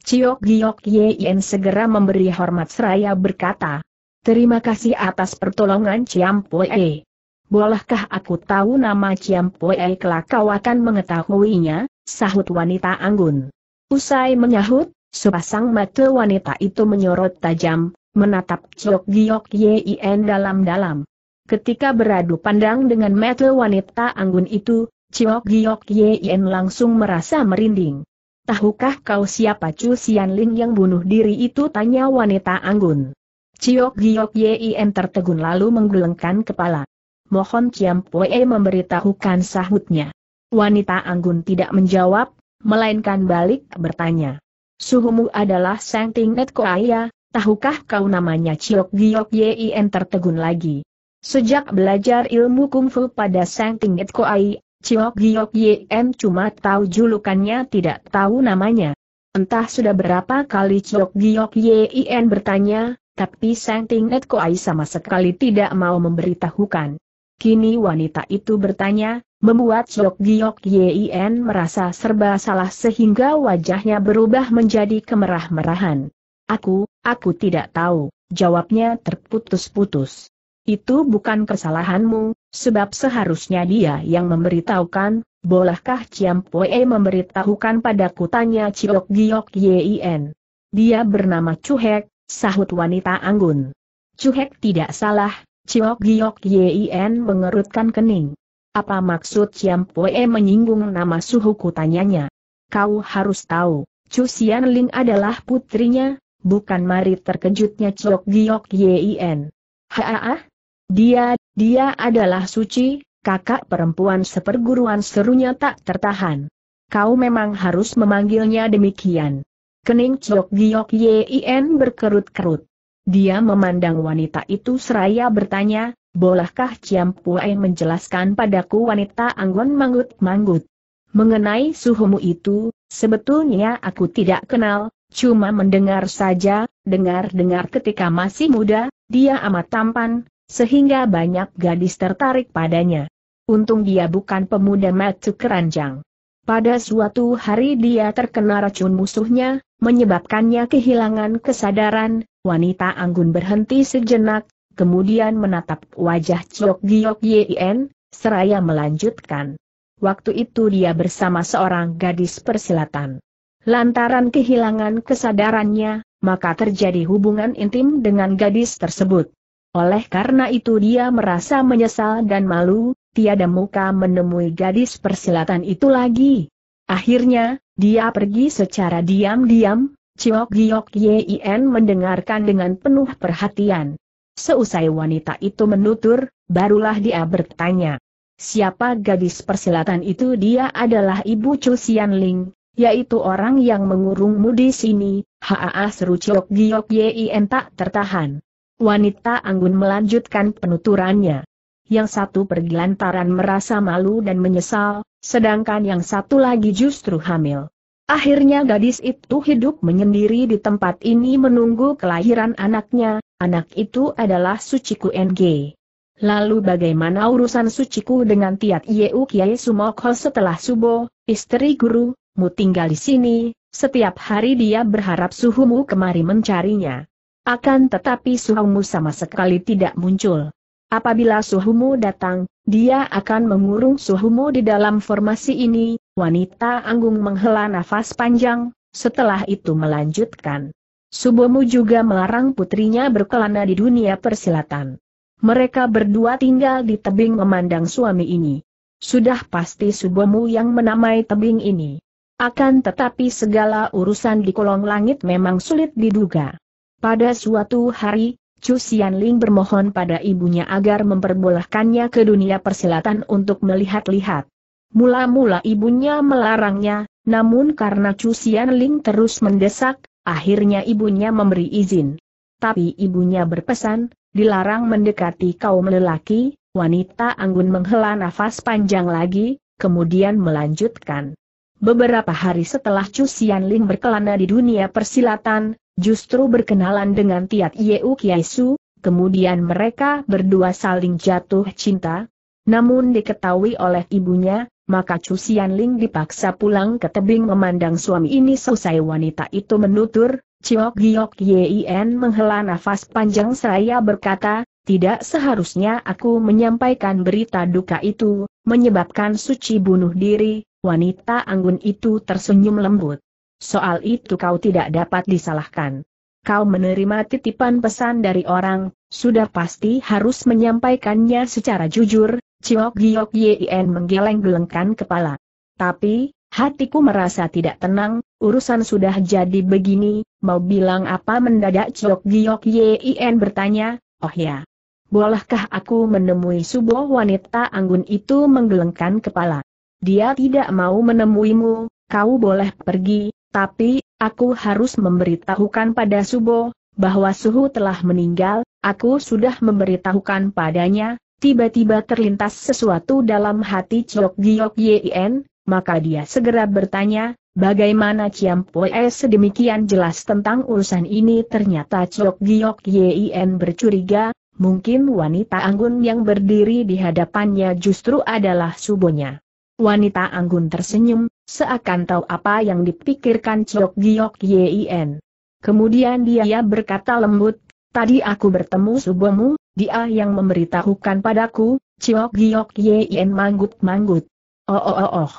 Ciok Giok Yen segera memberi hormat seraya berkata, Terima kasih atas pertolongan Ciampoe. Bolehkah aku tahu nama Ciam Poe kelak kau akan mengetahuinya, sahut wanita anggun. Usai menyahut, sepasang mata wanita itu menyorot tajam, menatap Chok Giok Yin dalam-dalam. Ketika beradu pandang dengan mata wanita anggun itu, Chok Giok Yin langsung merasa merinding. Tahukah kau siapa Chu Xianling yang bunuh diri itu? Tanya wanita anggun. Ciok Giok Yin tertegun lalu menggelengkan kepala. Mohon Ciam Pue memberitahukan sahutnya. Wanita anggun tidak menjawab, melainkan balik bertanya. Suhumu adalah Sang Tingnet Koaya, tahukah kau namanya Ciok Giok Yin tertegun lagi. Sejak belajar ilmu kungfu pada Sang Tingnet Koai, Ciok Giok Yin cuma tahu julukannya tidak tahu namanya. Entah sudah berapa kali Ciok Giok Yin bertanya, tapi Sang Tingnet Koai sama sekali tidak mau memberitahukan. Kini wanita itu bertanya, membuat Chok Giok Yin merasa serba salah sehingga wajahnya berubah menjadi kemerah-merahan. Aku, aku tidak tahu, jawabnya terputus-putus. Itu bukan kesalahanmu, sebab seharusnya dia yang memberitahukan, bolehkah Ciam Poe memberitahukan padaku tanya Chok Giok Yin. Dia bernama Chuhek, sahut wanita anggun. Cuhek tidak salah, Ciok Giok Yin mengerutkan kening. Apa maksud Ciam Poe menyinggung nama suhuku tanyanya? Kau harus tahu, Chu Xian Ling adalah putrinya, bukan mari terkejutnya Ciok Giok Yin. Haa? Dia, dia adalah suci, kakak perempuan seperguruan serunya tak tertahan. Kau memang harus memanggilnya demikian. Kening Chok Giok Yin berkerut-kerut. Dia memandang wanita itu seraya bertanya, bolehkah Ciam Pue menjelaskan padaku wanita anggun manggut-manggut? Mengenai suhumu itu, sebetulnya aku tidak kenal, cuma mendengar saja, dengar-dengar ketika masih muda, dia amat tampan, sehingga banyak gadis tertarik padanya. Untung dia bukan pemuda matu keranjang. Pada suatu hari dia terkena racun musuhnya, menyebabkannya kehilangan kesadaran, wanita anggun berhenti sejenak, kemudian menatap wajah Chok Giok Yin, seraya melanjutkan. Waktu itu dia bersama seorang gadis persilatan. Lantaran kehilangan kesadarannya, maka terjadi hubungan intim dengan gadis tersebut. Oleh karena itu dia merasa menyesal dan malu, tiada muka menemui gadis persilatan itu lagi. Akhirnya, dia pergi secara diam-diam, Ciok Giok Yin mendengarkan dengan penuh perhatian. Seusai wanita itu menutur, barulah dia bertanya. Siapa gadis persilatan itu dia adalah Ibu Chu Ling, yaitu orang yang mengurungmu di sini, haa seru Ciok Giok Yin tak tertahan. Wanita anggun melanjutkan penuturannya yang satu pergi lantaran merasa malu dan menyesal, sedangkan yang satu lagi justru hamil. Akhirnya gadis itu hidup menyendiri di tempat ini menunggu kelahiran anaknya, anak itu adalah Suciku NG. Lalu bagaimana urusan Suciku dengan Tiat Yeu Kiai Sumokho setelah Subo, istri guru, mu tinggal di sini, setiap hari dia berharap suhumu kemari mencarinya. Akan tetapi suhumu sama sekali tidak muncul. Apabila suhumu datang, dia akan mengurung suhumu di dalam formasi ini, wanita anggung menghela nafas panjang, setelah itu melanjutkan. Subomu juga melarang putrinya berkelana di dunia persilatan. Mereka berdua tinggal di tebing memandang suami ini. Sudah pasti Subomu yang menamai tebing ini. Akan tetapi segala urusan di kolong langit memang sulit diduga. Pada suatu hari, Chu Xianling bermohon pada ibunya agar memperbolehkannya ke dunia persilatan untuk melihat-lihat. Mula-mula ibunya melarangnya, namun karena Chu Xianling terus mendesak, akhirnya ibunya memberi izin. Tapi ibunya berpesan, dilarang mendekati kaum lelaki, wanita anggun menghela nafas panjang lagi, kemudian melanjutkan. Beberapa hari setelah Chu Xianling berkelana di dunia persilatan, justru berkenalan dengan Tiat Yeu Kiaisu, kemudian mereka berdua saling jatuh cinta. Namun diketahui oleh ibunya, maka Chu Ling dipaksa pulang ke tebing memandang suami ini selesai wanita itu menutur, Ciok Giok Yin menghela nafas panjang seraya berkata, tidak seharusnya aku menyampaikan berita duka itu, menyebabkan suci bunuh diri, wanita anggun itu tersenyum lembut. Soal itu kau tidak dapat disalahkan. Kau menerima titipan pesan dari orang, sudah pasti harus menyampaikannya secara jujur, Ciok Giok Yin menggeleng-gelengkan kepala. Tapi, Hatiku merasa tidak tenang, urusan sudah jadi begini, mau bilang apa mendadak Ciok Giok Yin bertanya, oh ya. Bolehkah aku menemui sebuah wanita anggun itu menggelengkan kepala? Dia tidak mau menemuimu, kau boleh pergi, tapi, aku harus memberitahukan pada Subo, bahwa Suhu telah meninggal, aku sudah memberitahukan padanya, tiba-tiba terlintas sesuatu dalam hati Ciok Giok Yin, maka dia segera bertanya, bagaimana Ciam Poe sedemikian jelas tentang urusan ini ternyata Chok Giok Yin bercuriga, mungkin wanita anggun yang berdiri di hadapannya justru adalah subonya. Wanita anggun tersenyum, seakan tahu apa yang dipikirkan Chok Giok Yin. Kemudian dia berkata lembut, tadi aku bertemu subomu, dia yang memberitahukan padaku, Chok Giok Yin manggut-manggut. Oh oh oh oh.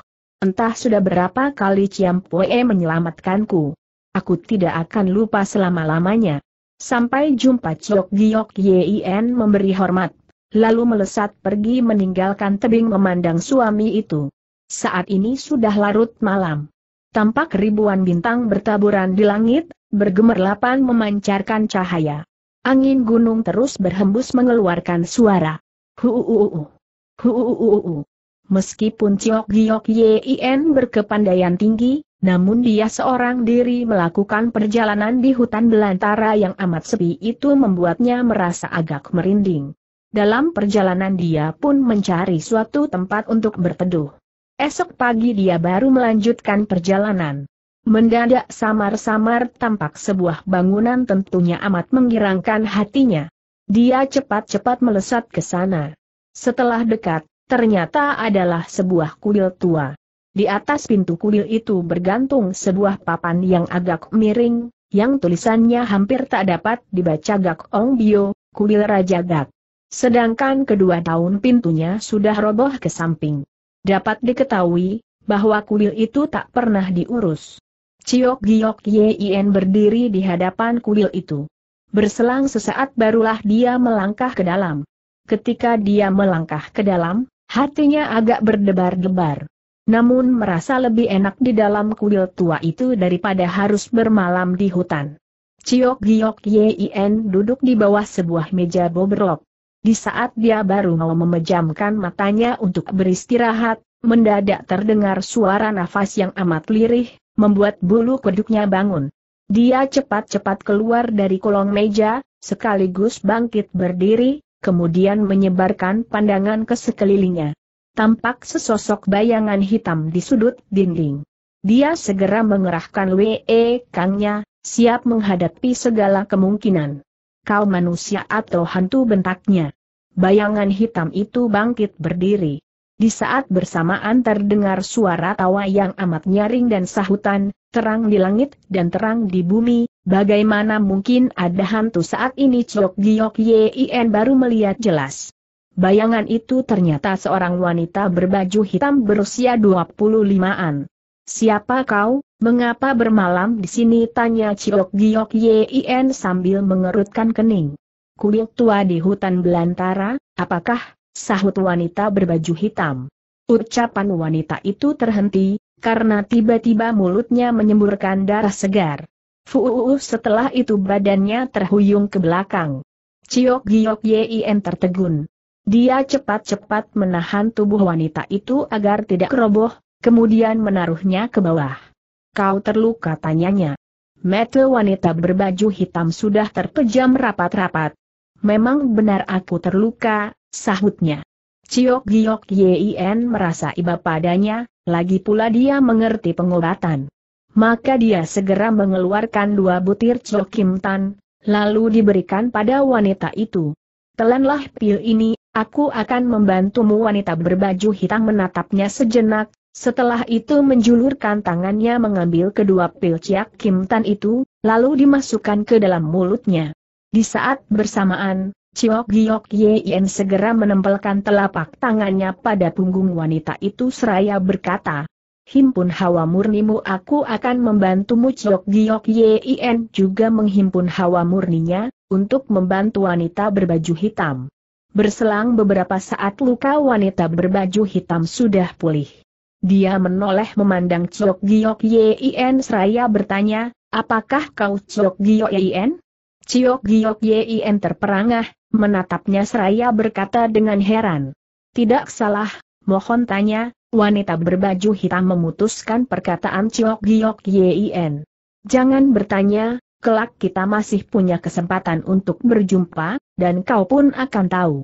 Entah sudah berapa kali Ciam Poe menyelamatkanku. Aku tidak akan lupa selama-lamanya. Sampai jumpa Ciok Giok Yin memberi hormat, lalu melesat pergi meninggalkan tebing memandang suami itu. Saat ini sudah larut malam. Tampak ribuan bintang bertaburan di langit, bergemerlapan memancarkan cahaya. Angin gunung terus berhembus mengeluarkan suara. Huuuuu. Huuuuu. Meskipun Ciok Giok Yin berkepandaian tinggi, namun dia seorang diri melakukan perjalanan di hutan belantara yang amat sepi itu membuatnya merasa agak merinding. Dalam perjalanan dia pun mencari suatu tempat untuk berteduh. Esok pagi dia baru melanjutkan perjalanan. Mendadak samar-samar tampak sebuah bangunan tentunya amat menggirangkan hatinya. Dia cepat-cepat melesat ke sana. Setelah dekat, ternyata adalah sebuah kuil tua. Di atas pintu kuil itu bergantung sebuah papan yang agak miring, yang tulisannya hampir tak dapat dibaca Gak Ong Bio, kuil Raja Gak. Sedangkan kedua tahun pintunya sudah roboh ke samping. Dapat diketahui, bahwa kuil itu tak pernah diurus. Ciok Giok Yin berdiri di hadapan kuil itu. Berselang sesaat barulah dia melangkah ke dalam. Ketika dia melangkah ke dalam, Hatinya agak berdebar-debar. Namun merasa lebih enak di dalam kuil tua itu daripada harus bermalam di hutan. Ciok Giok Yin duduk di bawah sebuah meja bobrok. Di saat dia baru mau memejamkan matanya untuk beristirahat, mendadak terdengar suara nafas yang amat lirih, membuat bulu kuduknya bangun. Dia cepat-cepat keluar dari kolong meja, sekaligus bangkit berdiri, kemudian menyebarkan pandangan ke sekelilingnya. Tampak sesosok bayangan hitam di sudut dinding. Dia segera mengerahkan WE Kangnya, siap menghadapi segala kemungkinan. Kau manusia atau hantu bentaknya. Bayangan hitam itu bangkit berdiri. Di saat bersamaan terdengar suara tawa yang amat nyaring dan sahutan, terang di langit dan terang di bumi, bagaimana mungkin ada hantu saat ini Chok Giok Yin baru melihat jelas. Bayangan itu ternyata seorang wanita berbaju hitam berusia 25-an. Siapa kau, mengapa bermalam di sini tanya Chok Giok Yin sambil mengerutkan kening. Kulit tua di hutan belantara, apakah, sahut wanita berbaju hitam. Ucapan wanita itu terhenti, karena tiba-tiba mulutnya menyemburkan darah segar. Fuu setelah itu badannya terhuyung ke belakang. Ciok Giok Yin tertegun. Dia cepat-cepat menahan tubuh wanita itu agar tidak roboh, kemudian menaruhnya ke bawah. Kau terluka tanyanya. Mata wanita berbaju hitam sudah terpejam rapat-rapat. Memang benar aku terluka, sahutnya. Ciok Giok Yin merasa iba padanya, lagi pula dia mengerti pengobatan. Maka dia segera mengeluarkan dua butir Chok Kim Tan, lalu diberikan pada wanita itu. Telanlah pil ini, aku akan membantumu wanita berbaju hitam menatapnya sejenak, setelah itu menjulurkan tangannya mengambil kedua pil Ciak Kim Tan itu, lalu dimasukkan ke dalam mulutnya. Di saat bersamaan, Ciok Giok Yen segera menempelkan telapak tangannya pada punggung wanita itu seraya berkata, Himpun hawa murnimu aku akan membantumu Ciok Giok Yen juga menghimpun hawa murninya, untuk membantu wanita berbaju hitam. Berselang beberapa saat luka wanita berbaju hitam sudah pulih. dia menoleh memandang Chok Giok Yin seraya bertanya, apakah kau Chok Giok Yin? Chok Giok Yin terperangah, menatapnya seraya berkata dengan heran. Tidak salah, mohon tanya, wanita berbaju hitam memutuskan perkataan Chok Giok Yin. Jangan bertanya, kelak kita masih punya kesempatan untuk berjumpa, dan kau pun akan tahu.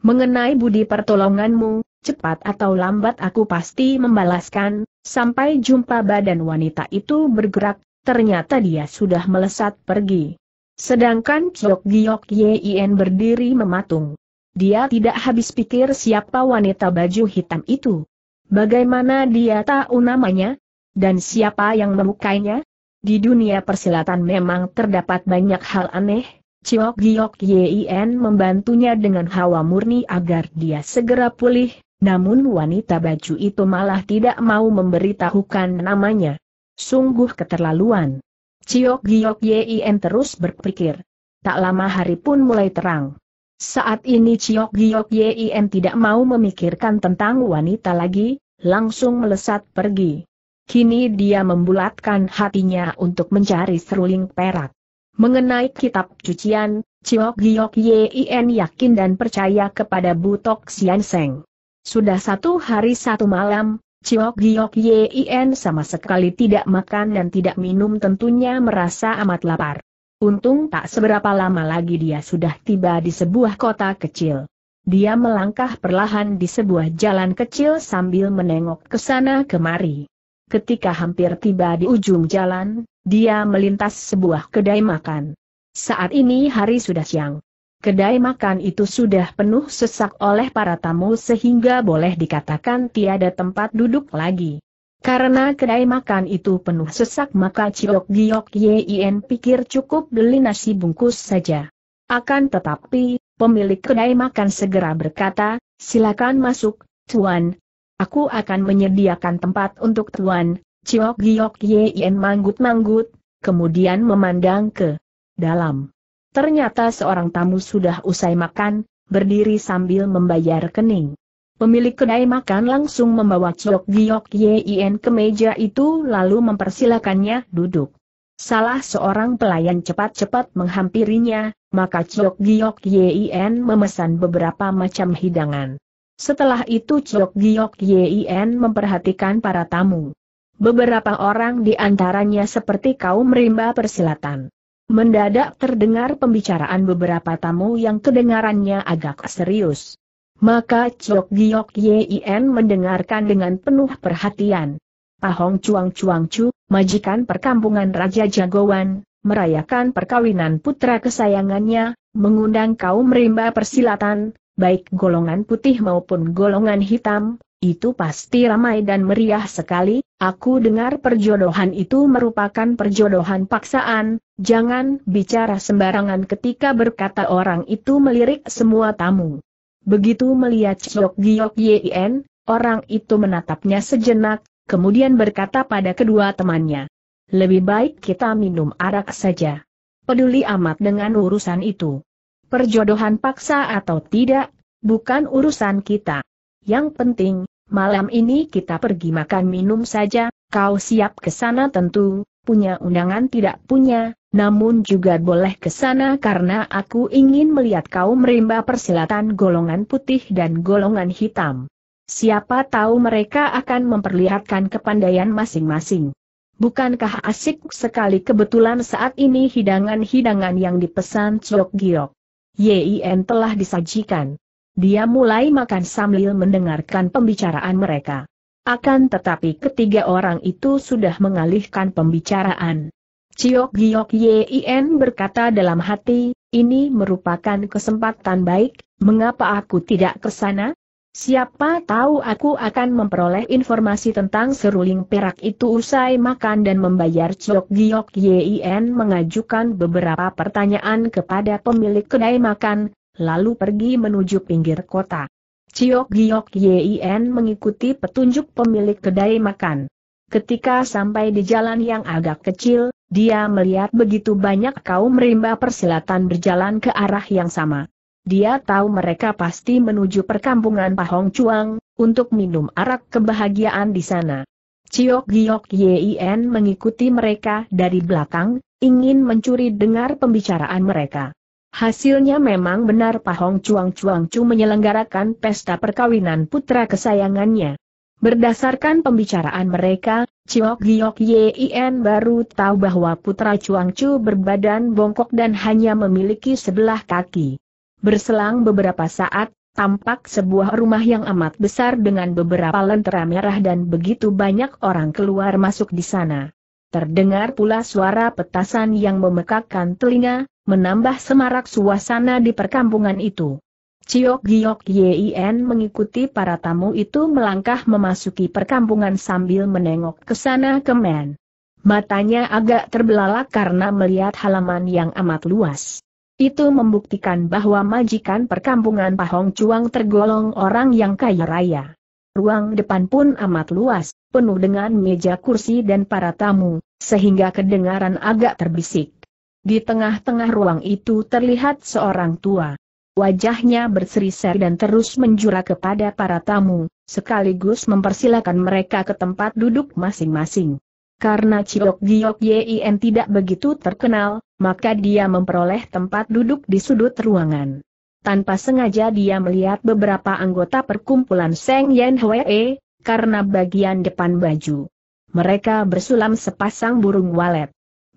Mengenai budi pertolonganmu, cepat atau lambat aku pasti membalaskan, sampai jumpa badan wanita itu bergerak, ternyata dia sudah melesat pergi. Sedangkan Chok Giok Yin berdiri mematung. Dia tidak habis pikir siapa wanita baju hitam itu. Bagaimana dia tahu namanya? Dan siapa yang memukainya? Di dunia persilatan memang terdapat banyak hal aneh, Ciok Giok Yin membantunya dengan hawa murni agar dia segera pulih, namun wanita baju itu malah tidak mau memberitahukan namanya. Sungguh keterlaluan. Ciok Giok Yin terus berpikir. Tak lama hari pun mulai terang. Saat ini Ciok Giok Yin tidak mau memikirkan tentang wanita lagi, langsung melesat pergi. Kini dia membulatkan hatinya untuk mencari seruling perak. Mengenai kitab cucian, Ciok Giok Yin yakin dan percaya kepada Butok Sian Seng. Sudah satu hari satu malam, Ciok Giok Yin sama sekali tidak makan dan tidak minum tentunya merasa amat lapar. Untung tak seberapa lama lagi dia sudah tiba di sebuah kota kecil. Dia melangkah perlahan di sebuah jalan kecil sambil menengok ke sana kemari. Ketika hampir tiba di ujung jalan, dia melintas sebuah kedai makan. Saat ini hari sudah siang kedai makan itu sudah penuh sesak oleh para tamu sehingga boleh dikatakan tiada tempat duduk lagi. Karena kedai makan itu penuh sesak maka Ciok Giok Yin pikir cukup beli nasi bungkus saja. Akan tetapi, pemilik kedai makan segera berkata, silakan masuk, Tuan. Aku akan menyediakan tempat untuk Tuan. Ciok Giok Yin manggut-manggut, kemudian memandang ke dalam. Ternyata seorang tamu sudah usai makan, berdiri sambil membayar kening. Pemilik kedai makan langsung membawa Chok Giok Yin ke meja itu lalu mempersilakannya duduk. Salah seorang pelayan cepat-cepat menghampirinya, maka Chok Giok Yin memesan beberapa macam hidangan. Setelah itu Chok Giok Yin memperhatikan para tamu. Beberapa orang di antaranya seperti kaum rimba persilatan. Mendadak terdengar pembicaraan beberapa tamu yang kedengarannya agak serius. Maka Chok Giok Yin mendengarkan dengan penuh perhatian. Pahong Chuang Chuang Chu, majikan perkampungan Raja Jagoan, merayakan perkawinan putra kesayangannya, mengundang kaum rimba persilatan, baik golongan putih maupun golongan hitam, itu pasti ramai dan meriah sekali, aku dengar perjodohan itu merupakan perjodohan paksaan, jangan bicara sembarangan ketika berkata orang itu melirik semua tamu. Begitu melihat Chok Giok Yin, orang itu menatapnya sejenak, kemudian berkata pada kedua temannya. Lebih baik kita minum arak saja. Peduli amat dengan urusan itu. Perjodohan paksa atau tidak, bukan urusan kita. Yang penting, malam ini kita pergi makan minum saja, kau siap ke sana tentu, punya undangan tidak punya, namun juga boleh ke sana karena aku ingin melihat kau merimba persilatan golongan putih dan golongan hitam. Siapa tahu mereka akan memperlihatkan kepandaian masing-masing. Bukankah asik sekali kebetulan saat ini hidangan-hidangan yang dipesan Chok Giok? Yin telah disajikan dia mulai makan sambil mendengarkan pembicaraan mereka. Akan tetapi ketiga orang itu sudah mengalihkan pembicaraan. Ciok Giok Yin berkata dalam hati, ini merupakan kesempatan baik, mengapa aku tidak ke sana? Siapa tahu aku akan memperoleh informasi tentang seruling perak itu usai makan dan membayar Ciok Giok Yin mengajukan beberapa pertanyaan kepada pemilik kedai makan, lalu pergi menuju pinggir kota. Ciok Giok Yin mengikuti petunjuk pemilik kedai makan. Ketika sampai di jalan yang agak kecil, dia melihat begitu banyak kaum rimba persilatan berjalan ke arah yang sama. dia tahu mereka pasti menuju perkampungan Pahong Chuang, untuk minum arak kebahagiaan di sana. Ciok Giok Yin mengikuti mereka dari belakang, ingin mencuri dengar pembicaraan mereka. Hasilnya memang benar Pahong Chuang Chuang Chu menyelenggarakan pesta perkawinan putra kesayangannya. Berdasarkan pembicaraan mereka, Ciok Giok Yin baru tahu bahwa putra Chuang Chu berbadan bongkok dan hanya memiliki sebelah kaki. Berselang beberapa saat, tampak sebuah rumah yang amat besar dengan beberapa lentera merah dan begitu banyak orang keluar masuk di sana. Terdengar pula suara petasan yang memekakkan telinga, menambah semarak suasana di perkampungan itu. Ciok Giok Yin mengikuti para tamu itu melangkah memasuki perkampungan sambil menengok ke sana ke Men. Matanya agak terbelalak karena melihat halaman yang amat luas. Itu membuktikan bahwa majikan perkampungan Pahong Cuang tergolong orang yang kaya raya. Ruang depan pun amat luas, penuh dengan meja kursi dan para tamu, sehingga kedengaran agak terbisik. Di tengah-tengah ruang itu terlihat seorang tua. Wajahnya berseri-seri dan terus menjura kepada para tamu, sekaligus mempersilakan mereka ke tempat duduk masing-masing. Karena Ciok Giok Yin tidak begitu terkenal, maka dia memperoleh tempat duduk di sudut ruangan. Tanpa sengaja dia melihat beberapa anggota perkumpulan Seng Yen Hwee, karena bagian depan baju. Mereka bersulam sepasang burung walet.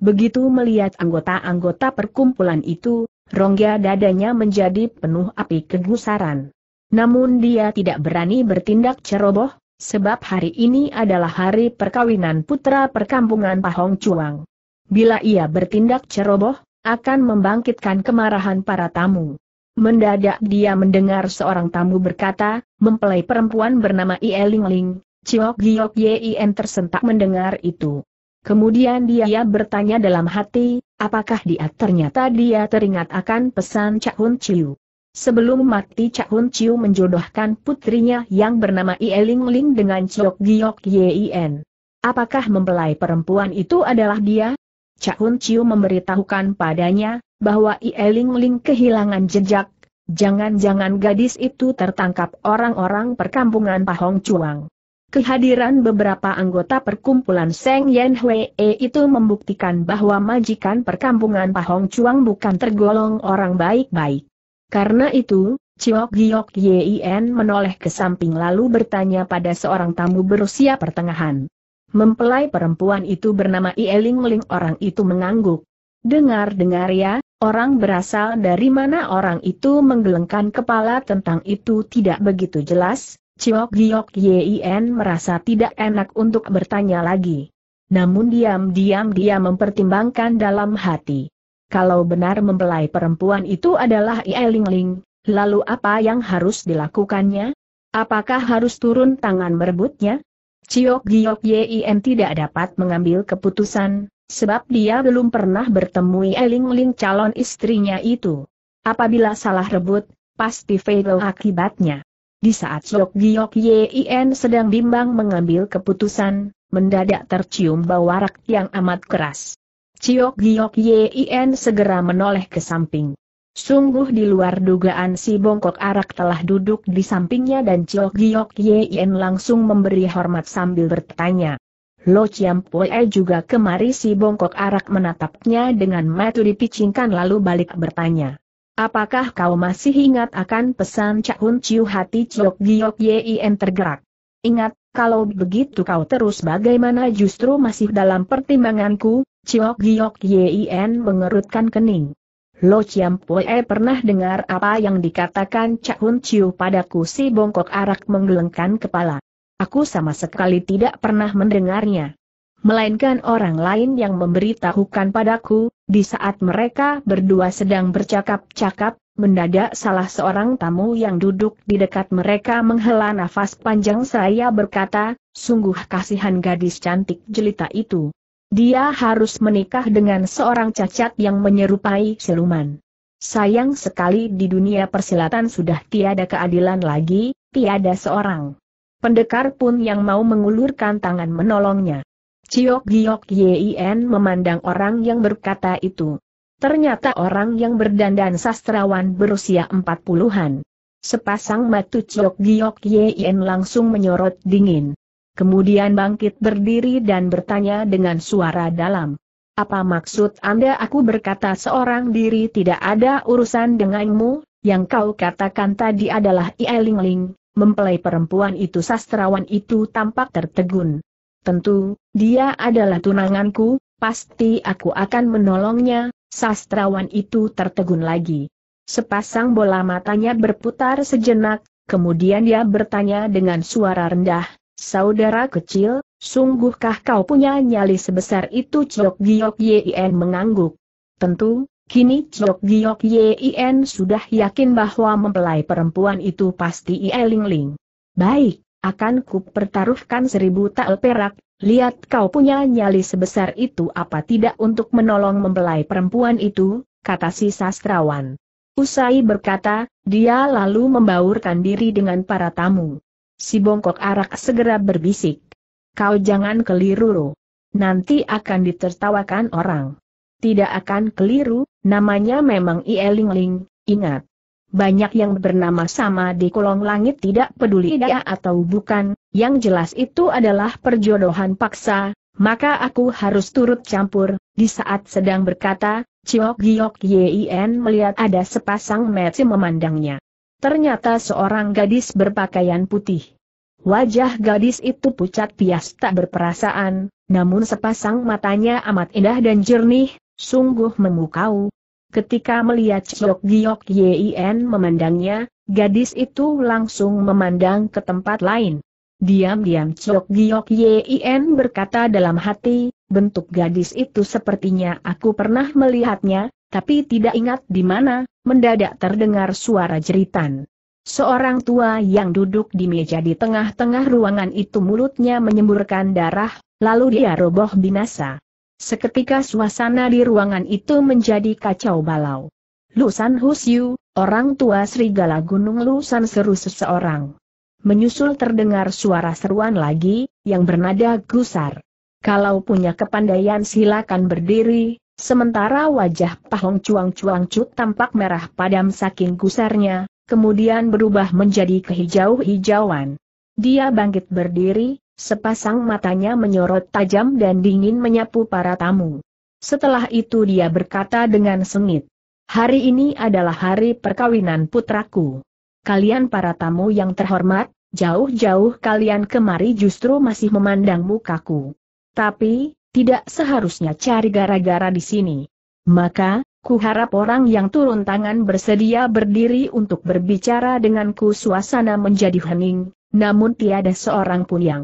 Begitu melihat anggota-anggota perkumpulan itu, rongga dadanya menjadi penuh api kegusaran. Namun dia tidak berani bertindak ceroboh, sebab hari ini adalah hari perkawinan putra perkampungan Pahong Cuang. Bila ia bertindak ceroboh, akan membangkitkan kemarahan para tamu. Mendadak dia mendengar seorang tamu berkata, mempelai perempuan bernama Ie Ling Ling, Ciok Giok Yin tersentak mendengar itu. Kemudian dia bertanya dalam hati, apakah dia ternyata dia teringat akan pesan Cak Hun Chiu. Sebelum mati Cak Hun Chiu menjodohkan putrinya yang bernama Ie Ling Ling dengan Ciok Giok Yin. Apakah mempelai perempuan itu adalah dia? Cak Hun Chiu memberitahukan padanya, bahwa Ie Ling Ling kehilangan jejak, jangan-jangan gadis itu tertangkap orang-orang perkampungan Pahong Chuang. Kehadiran beberapa anggota perkumpulan Seng Yen Hui itu membuktikan bahwa majikan perkampungan Pahong Chuang bukan tergolong orang baik-baik. Karena itu, Ciok Giok Yin menoleh ke samping lalu bertanya pada seorang tamu berusia pertengahan. Mempelai perempuan itu bernama Ieling Ling orang itu mengangguk. Dengar-dengar ya, orang berasal dari mana orang itu menggelengkan kepala tentang itu tidak begitu jelas, Ciok Giok Yin merasa tidak enak untuk bertanya lagi. Namun diam-diam dia mempertimbangkan dalam hati. Kalau benar mempelai perempuan itu adalah Ie Ling lalu apa yang harus dilakukannya? Apakah harus turun tangan merebutnya? Ciok Giok Yin tidak dapat mengambil keputusan, sebab dia belum pernah bertemu Ie Ling Ling calon istrinya itu. Apabila salah rebut, pasti fatal akibatnya. Di saat Ciok Giok Yin sedang bimbang mengambil keputusan, mendadak tercium bau arak yang amat keras. Ciok Giok Yin segera menoleh ke samping. Sungguh di luar dugaan si bongkok arak telah duduk di sampingnya dan Ciok Giok Yin langsung memberi hormat sambil bertanya. Lo Chiam Pue juga kemari si bongkok arak menatapnya dengan mata dipicingkan lalu balik bertanya. Apakah kau masih ingat akan pesan Cak Hun Ciu hati Ciok Giok Yin tergerak? Ingat, kalau begitu kau terus bagaimana justru masih dalam pertimbanganku, Ciok Giok Yin mengerutkan kening. Lo Chiam Pue pernah dengar apa yang dikatakan Cak Hun Chiu padaku si bongkok arak menggelengkan kepala. Aku sama sekali tidak pernah mendengarnya. Melainkan orang lain yang memberitahukan padaku, di saat mereka berdua sedang bercakap-cakap, Mendadak salah seorang tamu yang duduk di dekat mereka menghela nafas panjang saya berkata, sungguh kasihan gadis cantik jelita itu. Dia harus menikah dengan seorang cacat yang menyerupai siluman. Sayang sekali di dunia persilatan sudah tiada keadilan lagi, tiada seorang. Pendekar pun yang mau mengulurkan tangan menolongnya. Ciok Giok Yin memandang orang yang berkata itu. Ternyata orang yang berdandan sastrawan berusia empat puluhan. Sepasang mata Ciok Giok Yen langsung menyorot dingin. Kemudian bangkit berdiri dan bertanya dengan suara dalam. Apa maksud Anda aku berkata seorang diri tidak ada urusan denganmu, yang kau katakan tadi adalah Ie Ling Ling, mempelai perempuan itu sastrawan itu tampak tertegun. Tentu, dia adalah tunanganku, pasti aku akan menolongnya, sastrawan itu tertegun lagi. Sepasang bola matanya berputar sejenak, kemudian dia bertanya dengan suara rendah, Saudara kecil, sungguhkah kau punya nyali sebesar itu Ciok Giok Yen mengangguk. Tentu, kini Ciok Giok Yen sudah yakin bahwa mempelai perempuan itu pasti Ie Ling Ling. Baik, akan ku pertaruhkan seribu tael perak, lihat kau punya nyali sebesar itu apa tidak untuk menolong mempelai perempuan itu, kata si sastrawan. Usai berkata, dia lalu membaurkan diri dengan para tamu. Si bongkok arak segera berbisik. Kau jangan keliru. Nanti akan ditertawakan orang. Tidak akan keliru, namanya memang Ieling Ling, ingat. Banyak yang bernama sama di kolong langit tidak peduli dia atau bukan, yang jelas itu adalah perjodohan paksa, maka aku harus turut campur, di saat sedang berkata, Ciok Giok Yin melihat ada sepasang mata memandangnya. Ternyata seorang gadis berpakaian putih. Wajah gadis itu pucat pias tak berperasaan, namun sepasang matanya amat indah dan jernih, sungguh memukau. Ketika melihat Ciok Giok Yin memandangnya, gadis itu langsung memandang ke tempat lain. Diam-diam Chok Giok Yin berkata dalam hati, bentuk gadis itu sepertinya aku pernah melihatnya, tapi tidak ingat di mana, mendadak terdengar suara jeritan. Seorang tua yang duduk di meja di tengah-tengah ruangan itu mulutnya menyemburkan darah, lalu dia roboh binasa. Seketika suasana di ruangan itu menjadi kacau balau. Lusan Husyu, orang tua serigala Gunung Lusan seru seseorang. Menyusul terdengar suara seruan lagi, yang bernada gusar. Kalau punya kepandaian silakan berdiri, sementara wajah Pahong Cuang Cuang Cut tampak merah padam saking gusarnya, kemudian berubah menjadi kehijau-hijauan. Dia bangkit berdiri, sepasang matanya menyorot tajam dan dingin menyapu para tamu. Setelah itu dia berkata dengan sengit, Hari ini adalah hari perkawinan putraku kalian para tamu yang terhormat, jauh-jauh kalian kemari justru masih memandang mukaku. Tapi, tidak seharusnya cari gara-gara di sini. Maka, ku harap orang yang turun tangan bersedia berdiri untuk berbicara denganku suasana menjadi hening, namun tiada seorang pun yang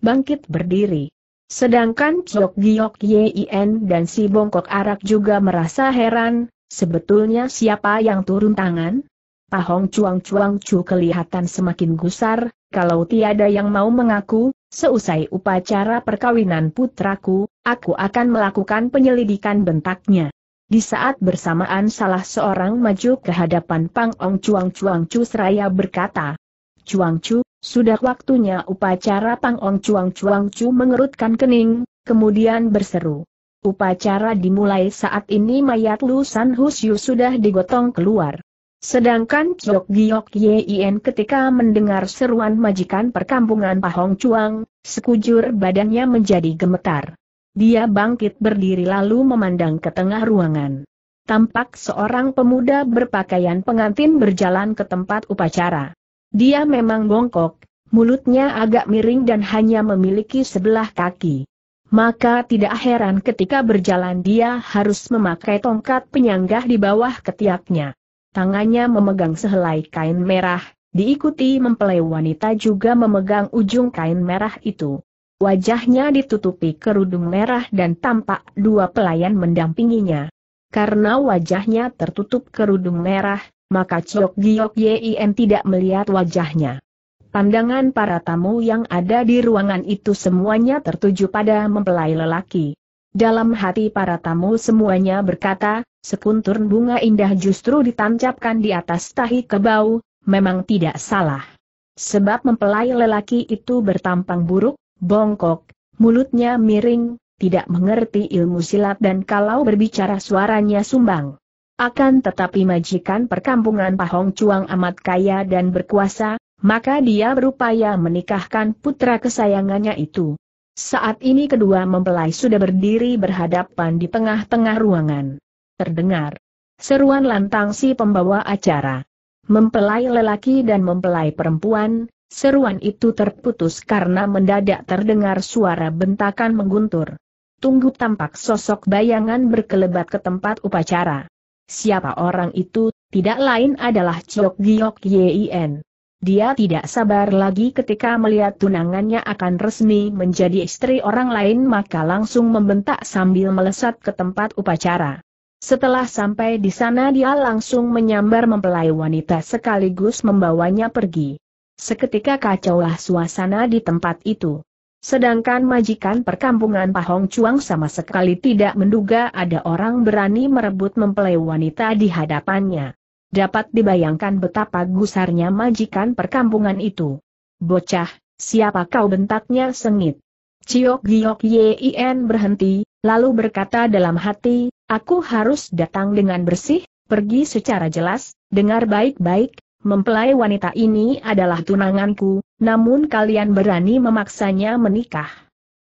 bangkit berdiri. Sedangkan Chok Giok Yin dan si bongkok arak juga merasa heran, sebetulnya siapa yang turun tangan? Pahong Cuang Cuang Cu kelihatan semakin gusar, kalau tiada yang mau mengaku, seusai upacara perkawinan putraku, aku akan melakukan penyelidikan bentaknya. Di saat bersamaan salah seorang maju ke hadapan Pang Ong Cuang Cuang Cu seraya berkata, Cuang Cu, sudah waktunya upacara Pang Ong Cuang Cuang Cu mengerutkan kening, kemudian berseru. Upacara dimulai saat ini mayat Lu San Husyu sudah digotong keluar. Sedangkan Chok Giok Yin ketika mendengar seruan majikan perkampungan Pahong Chuang, sekujur badannya menjadi gemetar. Dia bangkit berdiri lalu memandang ke tengah ruangan. Tampak seorang pemuda berpakaian pengantin berjalan ke tempat upacara. Dia memang bongkok, mulutnya agak miring dan hanya memiliki sebelah kaki. Maka tidak heran ketika berjalan dia harus memakai tongkat penyanggah di bawah ketiaknya tangannya memegang sehelai kain merah, diikuti mempelai wanita juga memegang ujung kain merah itu. Wajahnya ditutupi kerudung merah dan tampak dua pelayan mendampinginya. Karena wajahnya tertutup kerudung merah, maka Chok Giok Yin tidak melihat wajahnya. Pandangan para tamu yang ada di ruangan itu semuanya tertuju pada mempelai lelaki. Dalam hati para tamu semuanya berkata, sekuntur bunga indah justru ditancapkan di atas tahi kebau, memang tidak salah. Sebab mempelai lelaki itu bertampang buruk, bongkok, mulutnya miring, tidak mengerti ilmu silat dan kalau berbicara suaranya sumbang. Akan tetapi majikan perkampungan Pahong Cuang amat kaya dan berkuasa, maka dia berupaya menikahkan putra kesayangannya itu. Saat ini kedua mempelai sudah berdiri berhadapan di tengah-tengah ruangan. Terdengar seruan lantang si pembawa acara. Mempelai lelaki dan mempelai perempuan, seruan itu terputus karena mendadak terdengar suara bentakan mengguntur. Tunggu tampak sosok bayangan berkelebat ke tempat upacara. Siapa orang itu, tidak lain adalah Chok Giok Yin. Dia tidak sabar lagi ketika melihat tunangannya akan resmi menjadi istri orang lain maka langsung membentak sambil melesat ke tempat upacara. Setelah sampai di sana dia langsung menyambar mempelai wanita sekaligus membawanya pergi. Seketika kacaulah suasana di tempat itu. Sedangkan majikan perkampungan Pahong Cuang sama sekali tidak menduga ada orang berani merebut mempelai wanita di hadapannya. Dapat dibayangkan betapa gusarnya majikan perkampungan itu. Bocah, siapa kau bentaknya sengit. Ciok Giok Yin berhenti, lalu berkata dalam hati, aku harus datang dengan bersih, pergi secara jelas, dengar baik-baik, mempelai wanita ini adalah tunanganku, namun kalian berani memaksanya menikah.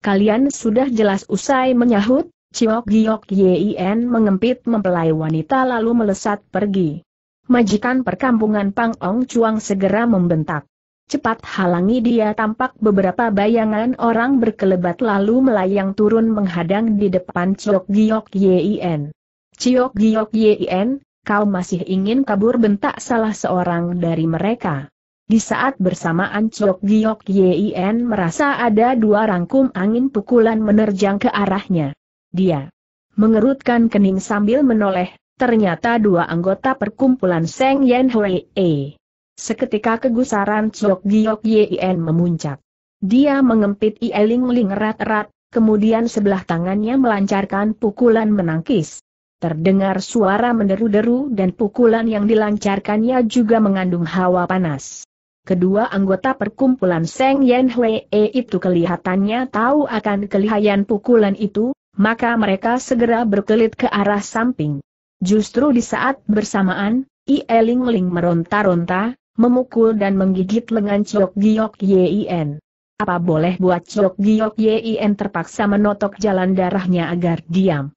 Kalian sudah jelas usai menyahut, Ciok Giok Yin mengempit mempelai wanita lalu melesat pergi. Majikan perkampungan Pang Ong Chuang segera membentak. Cepat halangi dia tampak beberapa bayangan orang berkelebat lalu melayang turun menghadang di depan Ciok Giok Yin. Ciok Giok Yin, kau masih ingin kabur bentak salah seorang dari mereka. Di saat bersamaan Chok Giok Yin merasa ada dua rangkum angin pukulan menerjang ke arahnya. Dia mengerutkan kening sambil menoleh, ternyata dua anggota perkumpulan Seng Yen Hui E. Seketika kegusaran Chok Giok Yin memuncak. Dia mengempit Ieling Ling erat-erat, kemudian sebelah tangannya melancarkan pukulan menangkis. Terdengar suara menderu-deru dan pukulan yang dilancarkannya juga mengandung hawa panas. Kedua anggota perkumpulan Seng Yen Hui itu kelihatannya tahu akan kelihayan pukulan itu, maka mereka segera berkelit ke arah samping. Justru di saat bersamaan, I Eling Ling meronta-ronta, memukul dan menggigit lengan Chok Giok Yin. Apa boleh buat Chok Giok Yin terpaksa menotok jalan darahnya agar diam.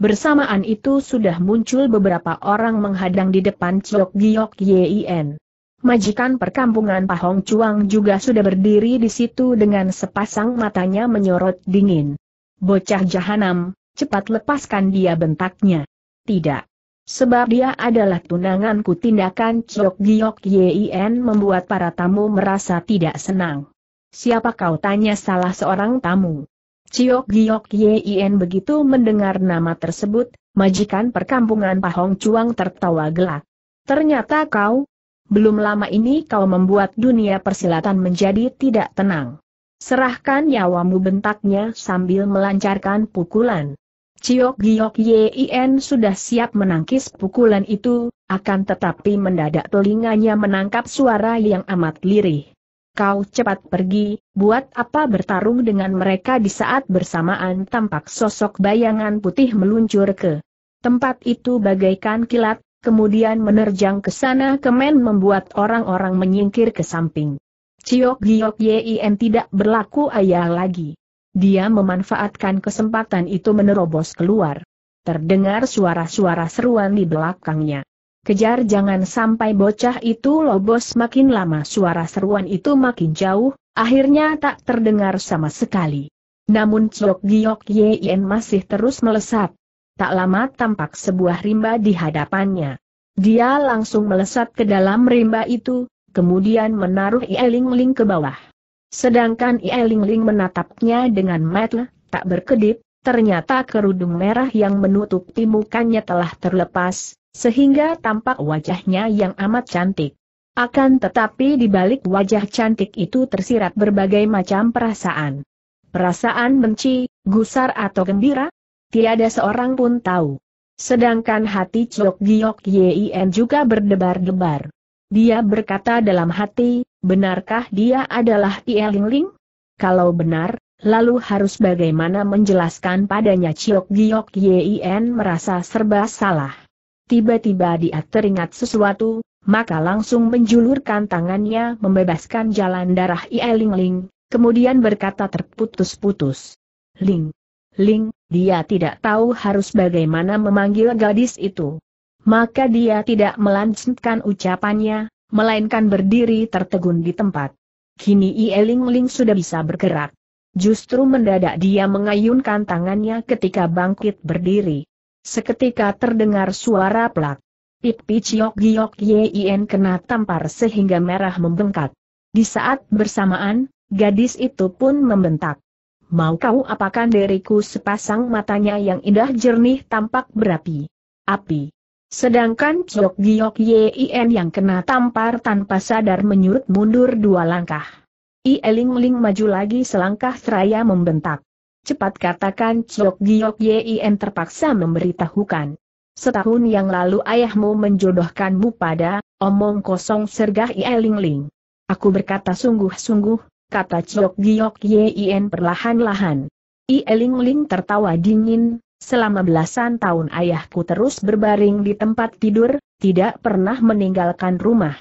Bersamaan itu sudah muncul beberapa orang menghadang di depan Chok Giok Yin. Majikan perkampungan Pahong Cuang juga sudah berdiri di situ dengan sepasang matanya menyorot dingin. Bocah jahanam, cepat lepaskan dia bentaknya. Tidak. Sebab dia adalah tunanganku tindakan Chok Giok Yin membuat para tamu merasa tidak senang. Siapa kau tanya salah seorang tamu? Ciok Giok Yin begitu mendengar nama tersebut, majikan perkampungan Pahong Cuang tertawa gelak. Ternyata kau, belum lama ini kau membuat dunia persilatan menjadi tidak tenang. Serahkan nyawamu bentaknya sambil melancarkan pukulan. Ciok Giok Yin sudah siap menangkis pukulan itu, akan tetapi mendadak telinganya menangkap suara yang amat lirih kau cepat pergi, buat apa bertarung dengan mereka di saat bersamaan tampak sosok bayangan putih meluncur ke tempat itu bagaikan kilat, kemudian menerjang ke sana kemen membuat orang-orang menyingkir ke samping. Ciok Giok Yin tidak berlaku ayah lagi. Dia memanfaatkan kesempatan itu menerobos keluar. Terdengar suara-suara seruan di belakangnya. Kejar jangan sampai bocah itu lobos makin lama suara seruan itu makin jauh, akhirnya tak terdengar sama sekali. Namun Chok Giok Yen masih terus melesat. Tak lama tampak sebuah rimba di hadapannya. Dia langsung melesat ke dalam rimba itu, kemudian menaruh Ieling Ling ke bawah. Sedangkan Ieling Ling menatapnya dengan mata tak berkedip, ternyata kerudung merah yang menutupi mukanya telah terlepas, sehingga tampak wajahnya yang amat cantik. Akan tetapi di balik wajah cantik itu tersirat berbagai macam perasaan. Perasaan benci, gusar atau gembira? Tiada seorang pun tahu. Sedangkan hati Chok Giok Yin juga berdebar-debar. Dia berkata dalam hati, benarkah dia adalah Ieling Ling? Kalau benar, Lalu harus bagaimana menjelaskan padanya Ciok Giok Yin merasa serba salah. Tiba-tiba dia teringat sesuatu, maka langsung menjulurkan tangannya membebaskan jalan darah Ie Ling Ling, kemudian berkata terputus-putus. Ling, Ling, dia tidak tahu harus bagaimana memanggil gadis itu. Maka dia tidak melanjutkan ucapannya, melainkan berdiri tertegun di tempat. Kini Ieling Ling sudah bisa bergerak. Justru mendadak dia mengayunkan tangannya ketika bangkit berdiri. Seketika terdengar suara plak. Pipi ciok giok yin kena tampar sehingga merah membengkak. Di saat bersamaan, gadis itu pun membentak. Mau kau apakan diriku sepasang matanya yang indah jernih tampak berapi. Api. Sedangkan Chok Giok Yin yang kena tampar tanpa sadar menyurut mundur dua langkah. I Eling Ling maju lagi selangkah seraya membentak. Cepat katakan Chok Giok Yin terpaksa memberitahukan. Setahun yang lalu ayahmu menjodohkanmu pada, omong kosong sergah I Eling Ling. Aku berkata sungguh-sungguh, kata Chok Giok Yin perlahan-lahan. I Eling Ling tertawa dingin, selama belasan tahun ayahku terus berbaring di tempat tidur, tidak pernah meninggalkan rumah.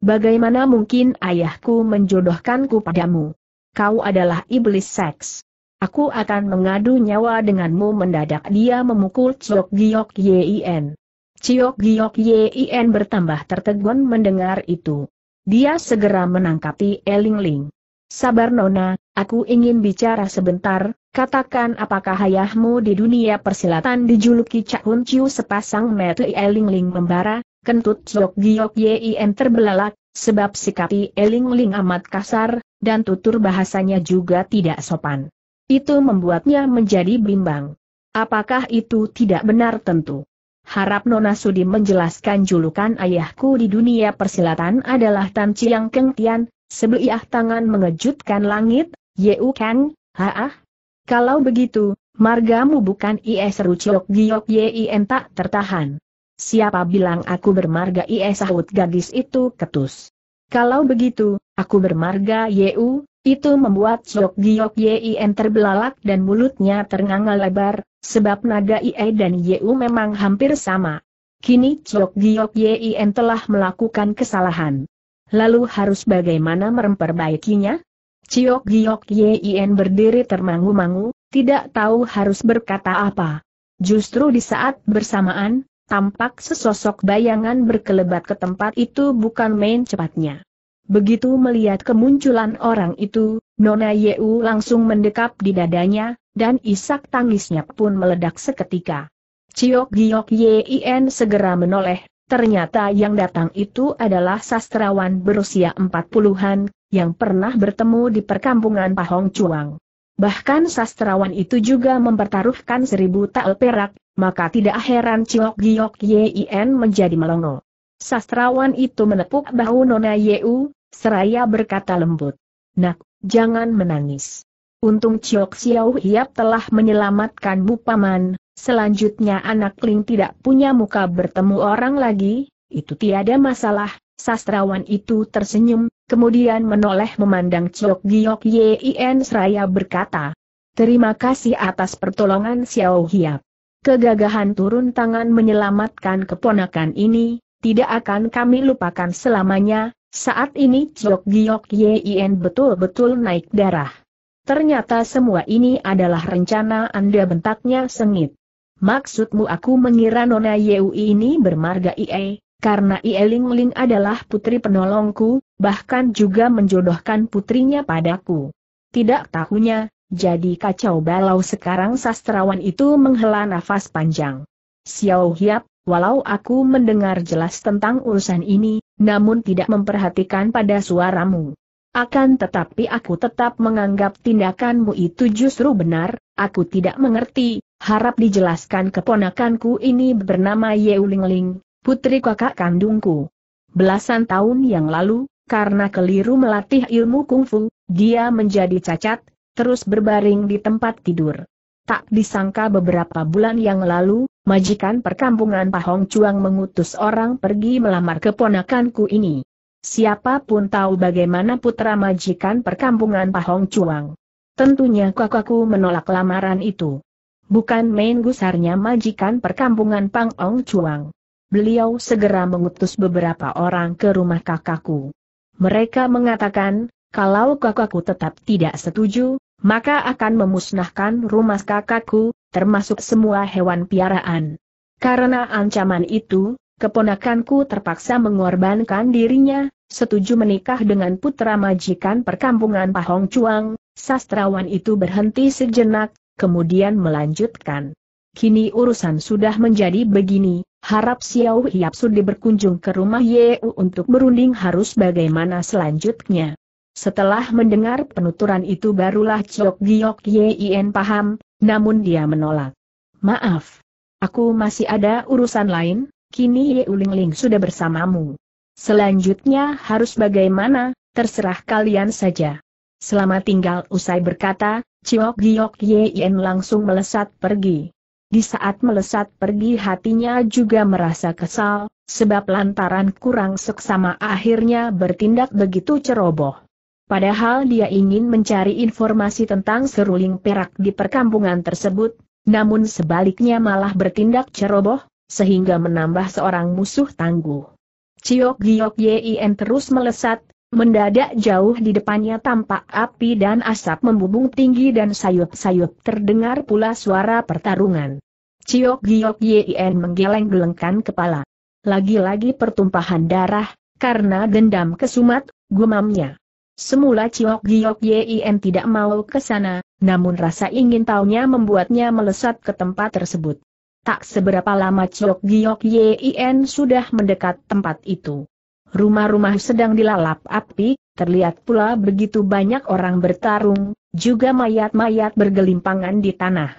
Bagaimana mungkin ayahku menjodohkanku padamu? Kau adalah iblis seks. Aku akan mengadu nyawa denganmu mendadak dia memukul Chok Giok Yin. Ciok Giok Yin bertambah tertegun mendengar itu. Dia segera menangkapi Eling Ling. Sabar Nona, aku ingin bicara sebentar, katakan apakah ayahmu di dunia persilatan dijuluki Cak Hun Chiu sepasang mata Eling Ling membara, kentut Chok Giok Yin terbelalak, sebab sikapi Eling Ling amat kasar, dan tutur bahasanya juga tidak sopan. Itu membuatnya menjadi bimbang. Apakah itu tidak benar tentu? Harap Nona Sudi menjelaskan julukan ayahku di dunia persilatan adalah Tan Chiang Keng Tian, Sebelah tangan mengejutkan langit, Yeu Kang, haah? Kalau begitu, margamu bukan IE seru Ciok Giok Yin tak tertahan. Siapa bilang aku bermarga IE sahut gadis itu ketus. Kalau begitu, aku bermarga Yeu, itu membuat Ciok Giok Yin terbelalak dan mulutnya ternganga lebar, sebab nada IE dan Yeu memang hampir sama. Kini Ciok Giok Yin telah melakukan kesalahan. Lalu harus bagaimana memperbaikinya? Ciok Giok Yin berdiri termangu-mangu, tidak tahu harus berkata apa. Justru di saat bersamaan, tampak sesosok bayangan berkelebat ke tempat itu bukan main cepatnya. Begitu melihat kemunculan orang itu, Nona Yeu langsung mendekap di dadanya, dan isak tangisnya pun meledak seketika. Ciok Giok Yin segera menoleh, Ternyata yang datang itu adalah sastrawan berusia empat puluhan, yang pernah bertemu di perkampungan Pahong Cuang. Bahkan sastrawan itu juga mempertaruhkan seribu tael perak, maka tidak heran Ciok Giok Yin menjadi melongo. Sastrawan itu menepuk bahu Nona Yeu, seraya berkata lembut. Nak, jangan menangis. Untung Ciok Xiao Hiap telah menyelamatkanmu paman, Selanjutnya anak Ling tidak punya muka bertemu orang lagi, itu tiada masalah, sastrawan itu tersenyum, kemudian menoleh memandang Chok Giok Yin seraya berkata, Terima kasih atas pertolongan Xiao Hiap. Kegagahan turun tangan menyelamatkan keponakan ini, tidak akan kami lupakan selamanya, saat ini Chok Giok Yin betul-betul naik darah. Ternyata semua ini adalah rencana Anda bentaknya sengit. Maksudmu aku mengira Nona Yeu ini bermarga Ie, karena Ie Ling Ling adalah putri penolongku, bahkan juga menjodohkan putrinya padaku. Tidak tahunya, jadi kacau balau sekarang sastrawan itu menghela nafas panjang. Xiao Hiap, walau aku mendengar jelas tentang urusan ini, namun tidak memperhatikan pada suaramu. Akan tetapi aku tetap menganggap tindakanmu itu justru benar, aku tidak mengerti, harap dijelaskan keponakanku ini bernama Yeuling Ling, putri kakak kandungku. Belasan tahun yang lalu, karena keliru melatih ilmu kungfu, dia menjadi cacat, terus berbaring di tempat tidur. Tak disangka beberapa bulan yang lalu, majikan perkampungan Pahong Cuang mengutus orang pergi melamar keponakanku ini. Siapa pun tahu bagaimana putra majikan perkampungan Pahong Cuang. Tentunya kakakku menolak lamaran itu. Bukan main gusarnya majikan perkampungan Pang Ong Chuang. Beliau segera mengutus beberapa orang ke rumah kakakku. Mereka mengatakan, kalau kakakku tetap tidak setuju, maka akan memusnahkan rumah kakakku, termasuk semua hewan piaraan. Karena ancaman itu, keponakanku terpaksa mengorbankan dirinya, setuju menikah dengan putra majikan perkampungan Pahong Chuang, sastrawan itu berhenti sejenak, kemudian melanjutkan. Kini urusan sudah menjadi begini, harap Xiao Hiap Sudi berkunjung ke rumah Yeu untuk berunding harus bagaimana selanjutnya. Setelah mendengar penuturan itu barulah Chok Giok Yen paham, namun dia menolak. Maaf, aku masih ada urusan lain, kini Ye Ulingling sudah bersamamu. Selanjutnya harus bagaimana, terserah kalian saja. Selamat tinggal usai berkata, Ciok Giok Yen langsung melesat pergi. Di saat melesat pergi hatinya juga merasa kesal, sebab lantaran kurang seksama akhirnya bertindak begitu ceroboh. Padahal dia ingin mencari informasi tentang seruling perak di perkampungan tersebut, namun sebaliknya malah bertindak ceroboh, sehingga menambah seorang musuh tangguh. Ciok Giok Yin terus melesat, mendadak jauh di depannya tampak api dan asap membubung tinggi dan sayup-sayup terdengar pula suara pertarungan. Ciok Giok Yin menggeleng-gelengkan kepala. Lagi-lagi pertumpahan darah, karena dendam kesumat, gumamnya. Semula Ciok Giok Yin tidak mau ke sana, namun rasa ingin tahunya membuatnya melesat ke tempat tersebut. Tak seberapa lama Ciok Giok Yin sudah mendekat tempat itu. Rumah-rumah sedang dilalap api, terlihat pula begitu banyak orang bertarung, juga mayat-mayat bergelimpangan di tanah.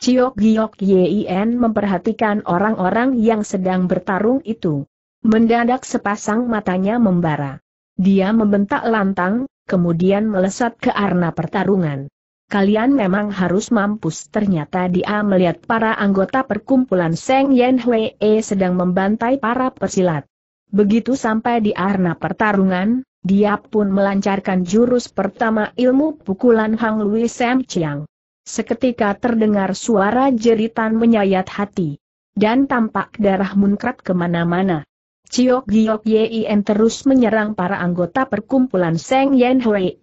Ciok Giok Yin memperhatikan orang-orang yang sedang bertarung itu. Mendadak sepasang matanya membara. Dia membentak lantang, kemudian melesat ke arena pertarungan kalian memang harus mampus. Ternyata dia melihat para anggota perkumpulan Seng Yen Hui sedang membantai para pesilat. Begitu sampai di arena pertarungan, dia pun melancarkan jurus pertama ilmu pukulan Hang Lui Sam Chiang. Seketika terdengar suara jeritan menyayat hati. Dan tampak darah munkrat ke mana-mana. Ciok Giok Yin terus menyerang para anggota perkumpulan Seng Yen Hui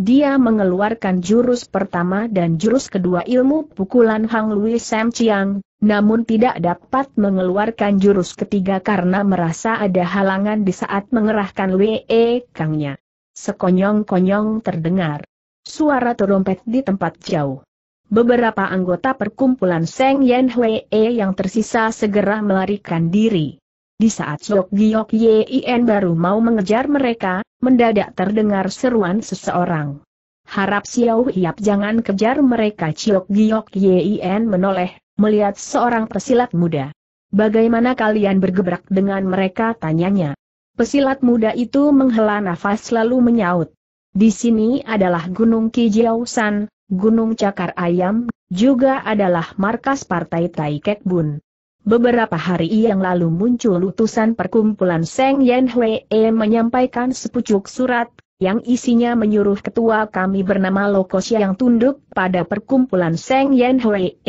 dia mengeluarkan jurus pertama dan jurus kedua ilmu pukulan Hang Lui Sam Chiang, namun tidak dapat mengeluarkan jurus ketiga karena merasa ada halangan di saat mengerahkan Wee Kangnya. Sekonyong-konyong terdengar suara trompet di tempat jauh. Beberapa anggota perkumpulan Seng Yen Hui yang tersisa segera melarikan diri. Di saat Sok Giok Yin baru mau mengejar mereka, mendadak terdengar seruan seseorang. Harap Xiao Hiap jangan kejar mereka Ciok Giok Yin menoleh, melihat seorang pesilat muda. Bagaimana kalian bergebrak dengan mereka tanyanya. Pesilat muda itu menghela nafas lalu menyaut. Di sini adalah Gunung Kijiao-san, Gunung Cakar Ayam, juga adalah markas Partai Taikek Bun. Beberapa hari yang lalu muncul utusan perkumpulan Seng Yen Hui menyampaikan sepucuk surat, yang isinya menyuruh ketua kami bernama Lokos yang tunduk pada perkumpulan Seng Yen Hui.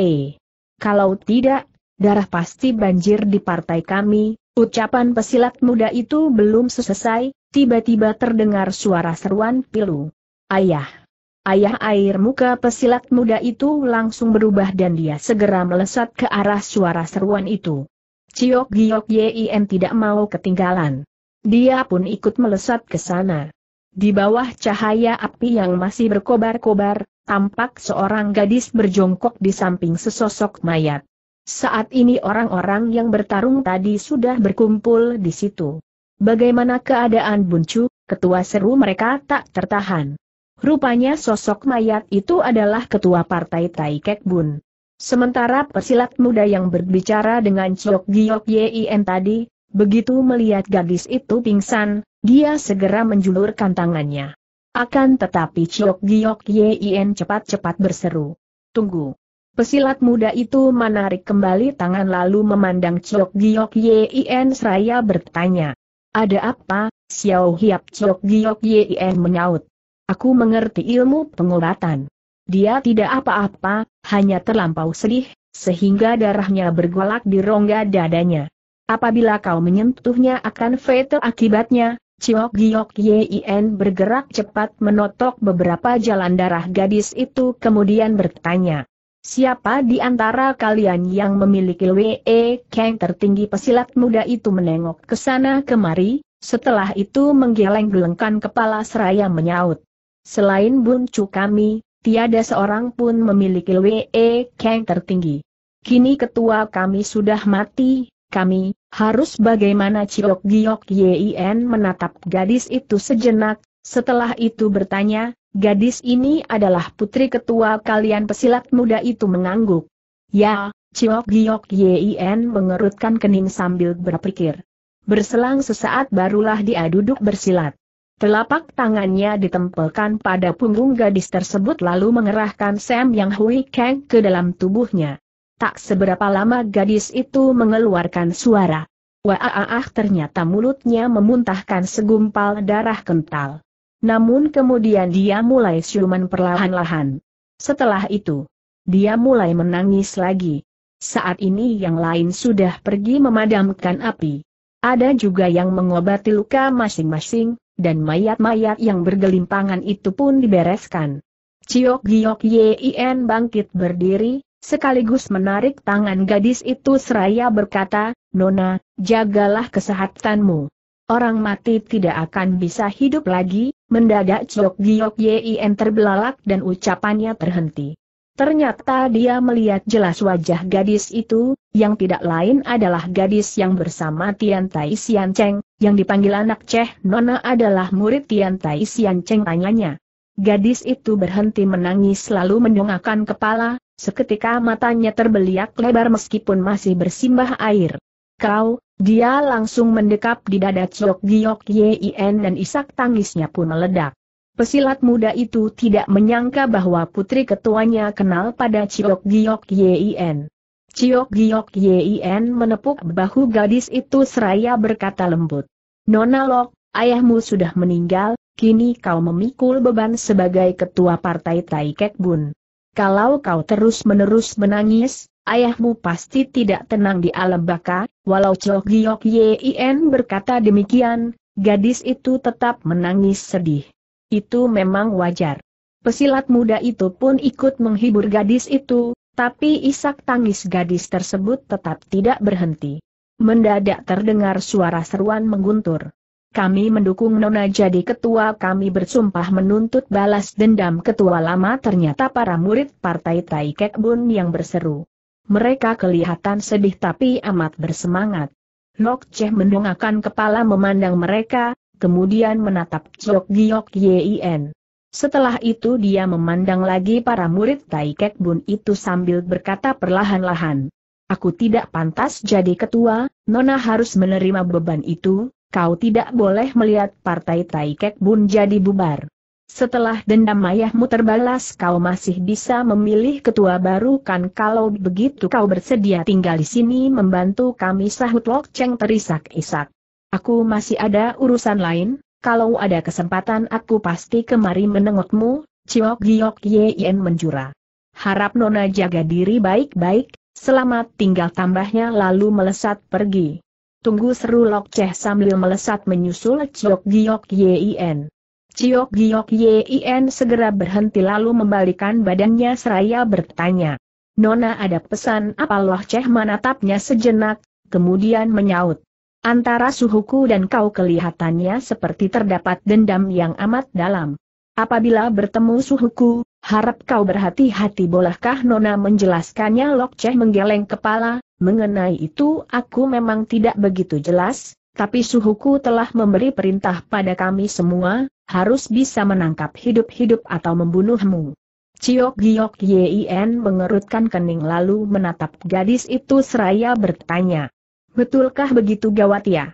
Kalau tidak, darah pasti banjir di partai kami, ucapan pesilat muda itu belum selesai, tiba-tiba terdengar suara seruan pilu. Ayah! Ayah air muka pesilat muda itu langsung berubah dan dia segera melesat ke arah suara seruan itu. Ciok Giok Yin tidak mau ketinggalan. Dia pun ikut melesat ke sana. Di bawah cahaya api yang masih berkobar-kobar, tampak seorang gadis berjongkok di samping sesosok mayat. Saat ini orang-orang yang bertarung tadi sudah berkumpul di situ. Bagaimana keadaan Buncu, ketua seru mereka tak tertahan. Rupanya sosok mayat itu adalah ketua partai Taikek Bun. Sementara pesilat muda yang berbicara dengan Chok Giok Yin tadi, begitu melihat gadis itu pingsan, dia segera menjulurkan tangannya. Akan tetapi Chok Giok Yin cepat-cepat berseru. Tunggu. Pesilat muda itu menarik kembali tangan lalu memandang Chok Giok Yin seraya bertanya. Ada apa, Xiao Hiap Chok Giok Yin menyaut. Aku mengerti ilmu pengobatan. Dia tidak apa-apa, hanya terlampau sedih, sehingga darahnya bergolak di rongga dadanya. Apabila kau menyentuhnya akan fatal akibatnya, Ciok Giok Yin bergerak cepat menotok beberapa jalan darah gadis itu kemudian bertanya. Siapa di antara kalian yang memiliki WE Kang tertinggi pesilat muda itu menengok ke sana kemari, setelah itu menggeleng-gelengkan kepala seraya menyaut. Selain buncu kami, tiada seorang pun memiliki WE Kang tertinggi. Kini ketua kami sudah mati, kami, harus bagaimana Ciok Giok Yin menatap gadis itu sejenak, setelah itu bertanya, gadis ini adalah putri ketua kalian pesilat muda itu mengangguk. Ya, Ciok Giok Yin mengerutkan kening sambil berpikir. Berselang sesaat barulah dia duduk bersilat. Telapak tangannya ditempelkan pada punggung gadis tersebut lalu mengerahkan Sam Yang Hui Kang ke dalam tubuhnya. Tak seberapa lama gadis itu mengeluarkan suara. Wah ternyata mulutnya memuntahkan segumpal darah kental. Namun kemudian dia mulai siuman perlahan-lahan. Setelah itu, dia mulai menangis lagi. Saat ini yang lain sudah pergi memadamkan api. Ada juga yang mengobati luka masing-masing, dan mayat-mayat yang bergelimpangan itu pun dibereskan. Ciok Giok Yin bangkit berdiri, sekaligus menarik tangan gadis itu seraya berkata, Nona, jagalah kesehatanmu. Orang mati tidak akan bisa hidup lagi, mendadak Ciok Giok Yin terbelalak dan ucapannya terhenti. Ternyata dia melihat jelas wajah gadis itu, yang tidak lain adalah gadis yang bersama Tian Tai Sian Cheng, yang dipanggil anak Ceh Nona adalah murid Tian Tai Sian Cheng tanyanya. Gadis itu berhenti menangis lalu mendongakkan kepala, seketika matanya terbeliak lebar meskipun masih bersimbah air. Kau, dia langsung mendekap di dada Chok Giok Yin dan isak tangisnya pun meledak. Pesilat muda itu tidak menyangka bahwa putri ketuanya kenal pada Ciok Giok Yin. Ciok Giok Yin menepuk bahu gadis itu seraya berkata lembut. Nona Lok, ayahmu sudah meninggal, kini kau memikul beban sebagai ketua partai Taikek Bun. Kalau kau terus-menerus menangis, ayahmu pasti tidak tenang di alam baka, walau Chok Giok Yin berkata demikian, gadis itu tetap menangis sedih. Itu memang wajar. Pesilat muda itu pun ikut menghibur gadis itu, tapi isak tangis gadis tersebut tetap tidak berhenti. Mendadak terdengar suara seruan mengguntur kami mendukung Nona jadi ketua kami bersumpah menuntut balas dendam ketua lama ternyata para murid partai Taikek Bun yang berseru. Mereka kelihatan sedih tapi amat bersemangat. Lok Cheh mendongakkan kepala memandang mereka, kemudian menatap Chok Giok Yin. Setelah itu dia memandang lagi para murid Taikek Bun itu sambil berkata perlahan-lahan. Aku tidak pantas jadi ketua, Nona harus menerima beban itu, kau tidak boleh melihat partai Taikek Bun jadi bubar. Setelah dendam ayahmu terbalas kau masih bisa memilih ketua baru kan kalau begitu kau bersedia tinggal di sini membantu kami sahut Lok Cheng terisak-isak. Aku masih ada urusan lain, kalau ada kesempatan aku pasti kemari menengokmu, Ciok Giok Yen menjura. Harap Nona jaga diri baik-baik, selamat tinggal tambahnya lalu melesat pergi. Tunggu seru Lok Cheh sambil melesat menyusul Ciok Giok Yin. Ciok Giok Yin segera berhenti lalu membalikan badannya seraya bertanya. Nona ada pesan apa Lok Cheh menatapnya sejenak, kemudian menyaut. Antara suhuku dan kau kelihatannya seperti terdapat dendam yang amat dalam. Apabila bertemu suhuku, harap kau berhati-hati bolehkah Nona menjelaskannya Lok Cheh menggeleng kepala, Mengenai itu aku memang tidak begitu jelas, tapi suhuku telah memberi perintah pada kami semua, harus bisa menangkap hidup-hidup atau membunuhmu. Ciok Giok Yin mengerutkan kening lalu menatap gadis itu seraya bertanya. Betulkah begitu gawat ya?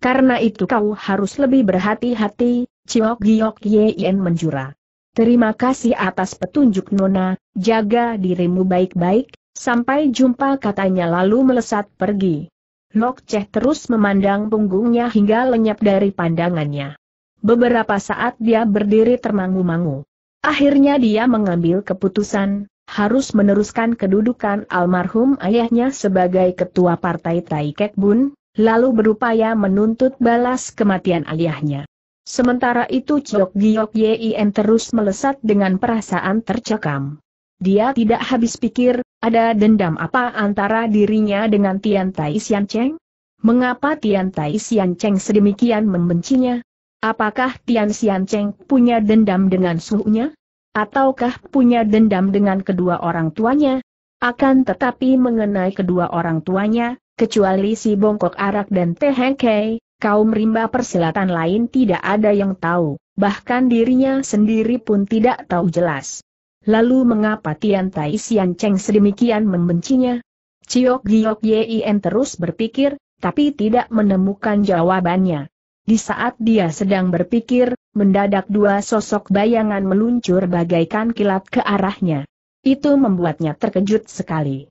Karena itu kau harus lebih berhati-hati, Ciok Giok Yin menjura. Terima kasih atas petunjuk Nona, jaga dirimu baik-baik, Sampai jumpa katanya lalu melesat pergi. Lok Ceh terus memandang punggungnya hingga lenyap dari pandangannya. Beberapa saat dia berdiri termangu-mangu. Akhirnya dia mengambil keputusan, harus meneruskan kedudukan almarhum ayahnya sebagai ketua partai Taikek Bun, lalu berupaya menuntut balas kematian ayahnya. Sementara itu Chok Giok Yin terus melesat dengan perasaan tercekam. Dia tidak habis pikir, ada dendam apa antara dirinya dengan Tian Tai Sian Cheng? Mengapa Tian Tai Sian Cheng sedemikian membencinya? Apakah Tian Sian Cheng punya dendam dengan suhunya? Ataukah punya dendam dengan kedua orang tuanya? Akan tetapi mengenai kedua orang tuanya, kecuali si Bongkok Arak dan Teh Heng Kei, kaum rimba persilatan lain tidak ada yang tahu, bahkan dirinya sendiri pun tidak tahu jelas. Lalu mengapa Tian Tai Sian Cheng sedemikian membencinya? Ciok Giok Yin terus berpikir, tapi tidak menemukan jawabannya. Di saat dia sedang berpikir, mendadak dua sosok bayangan meluncur bagaikan kilat ke arahnya. Itu membuatnya terkejut sekali.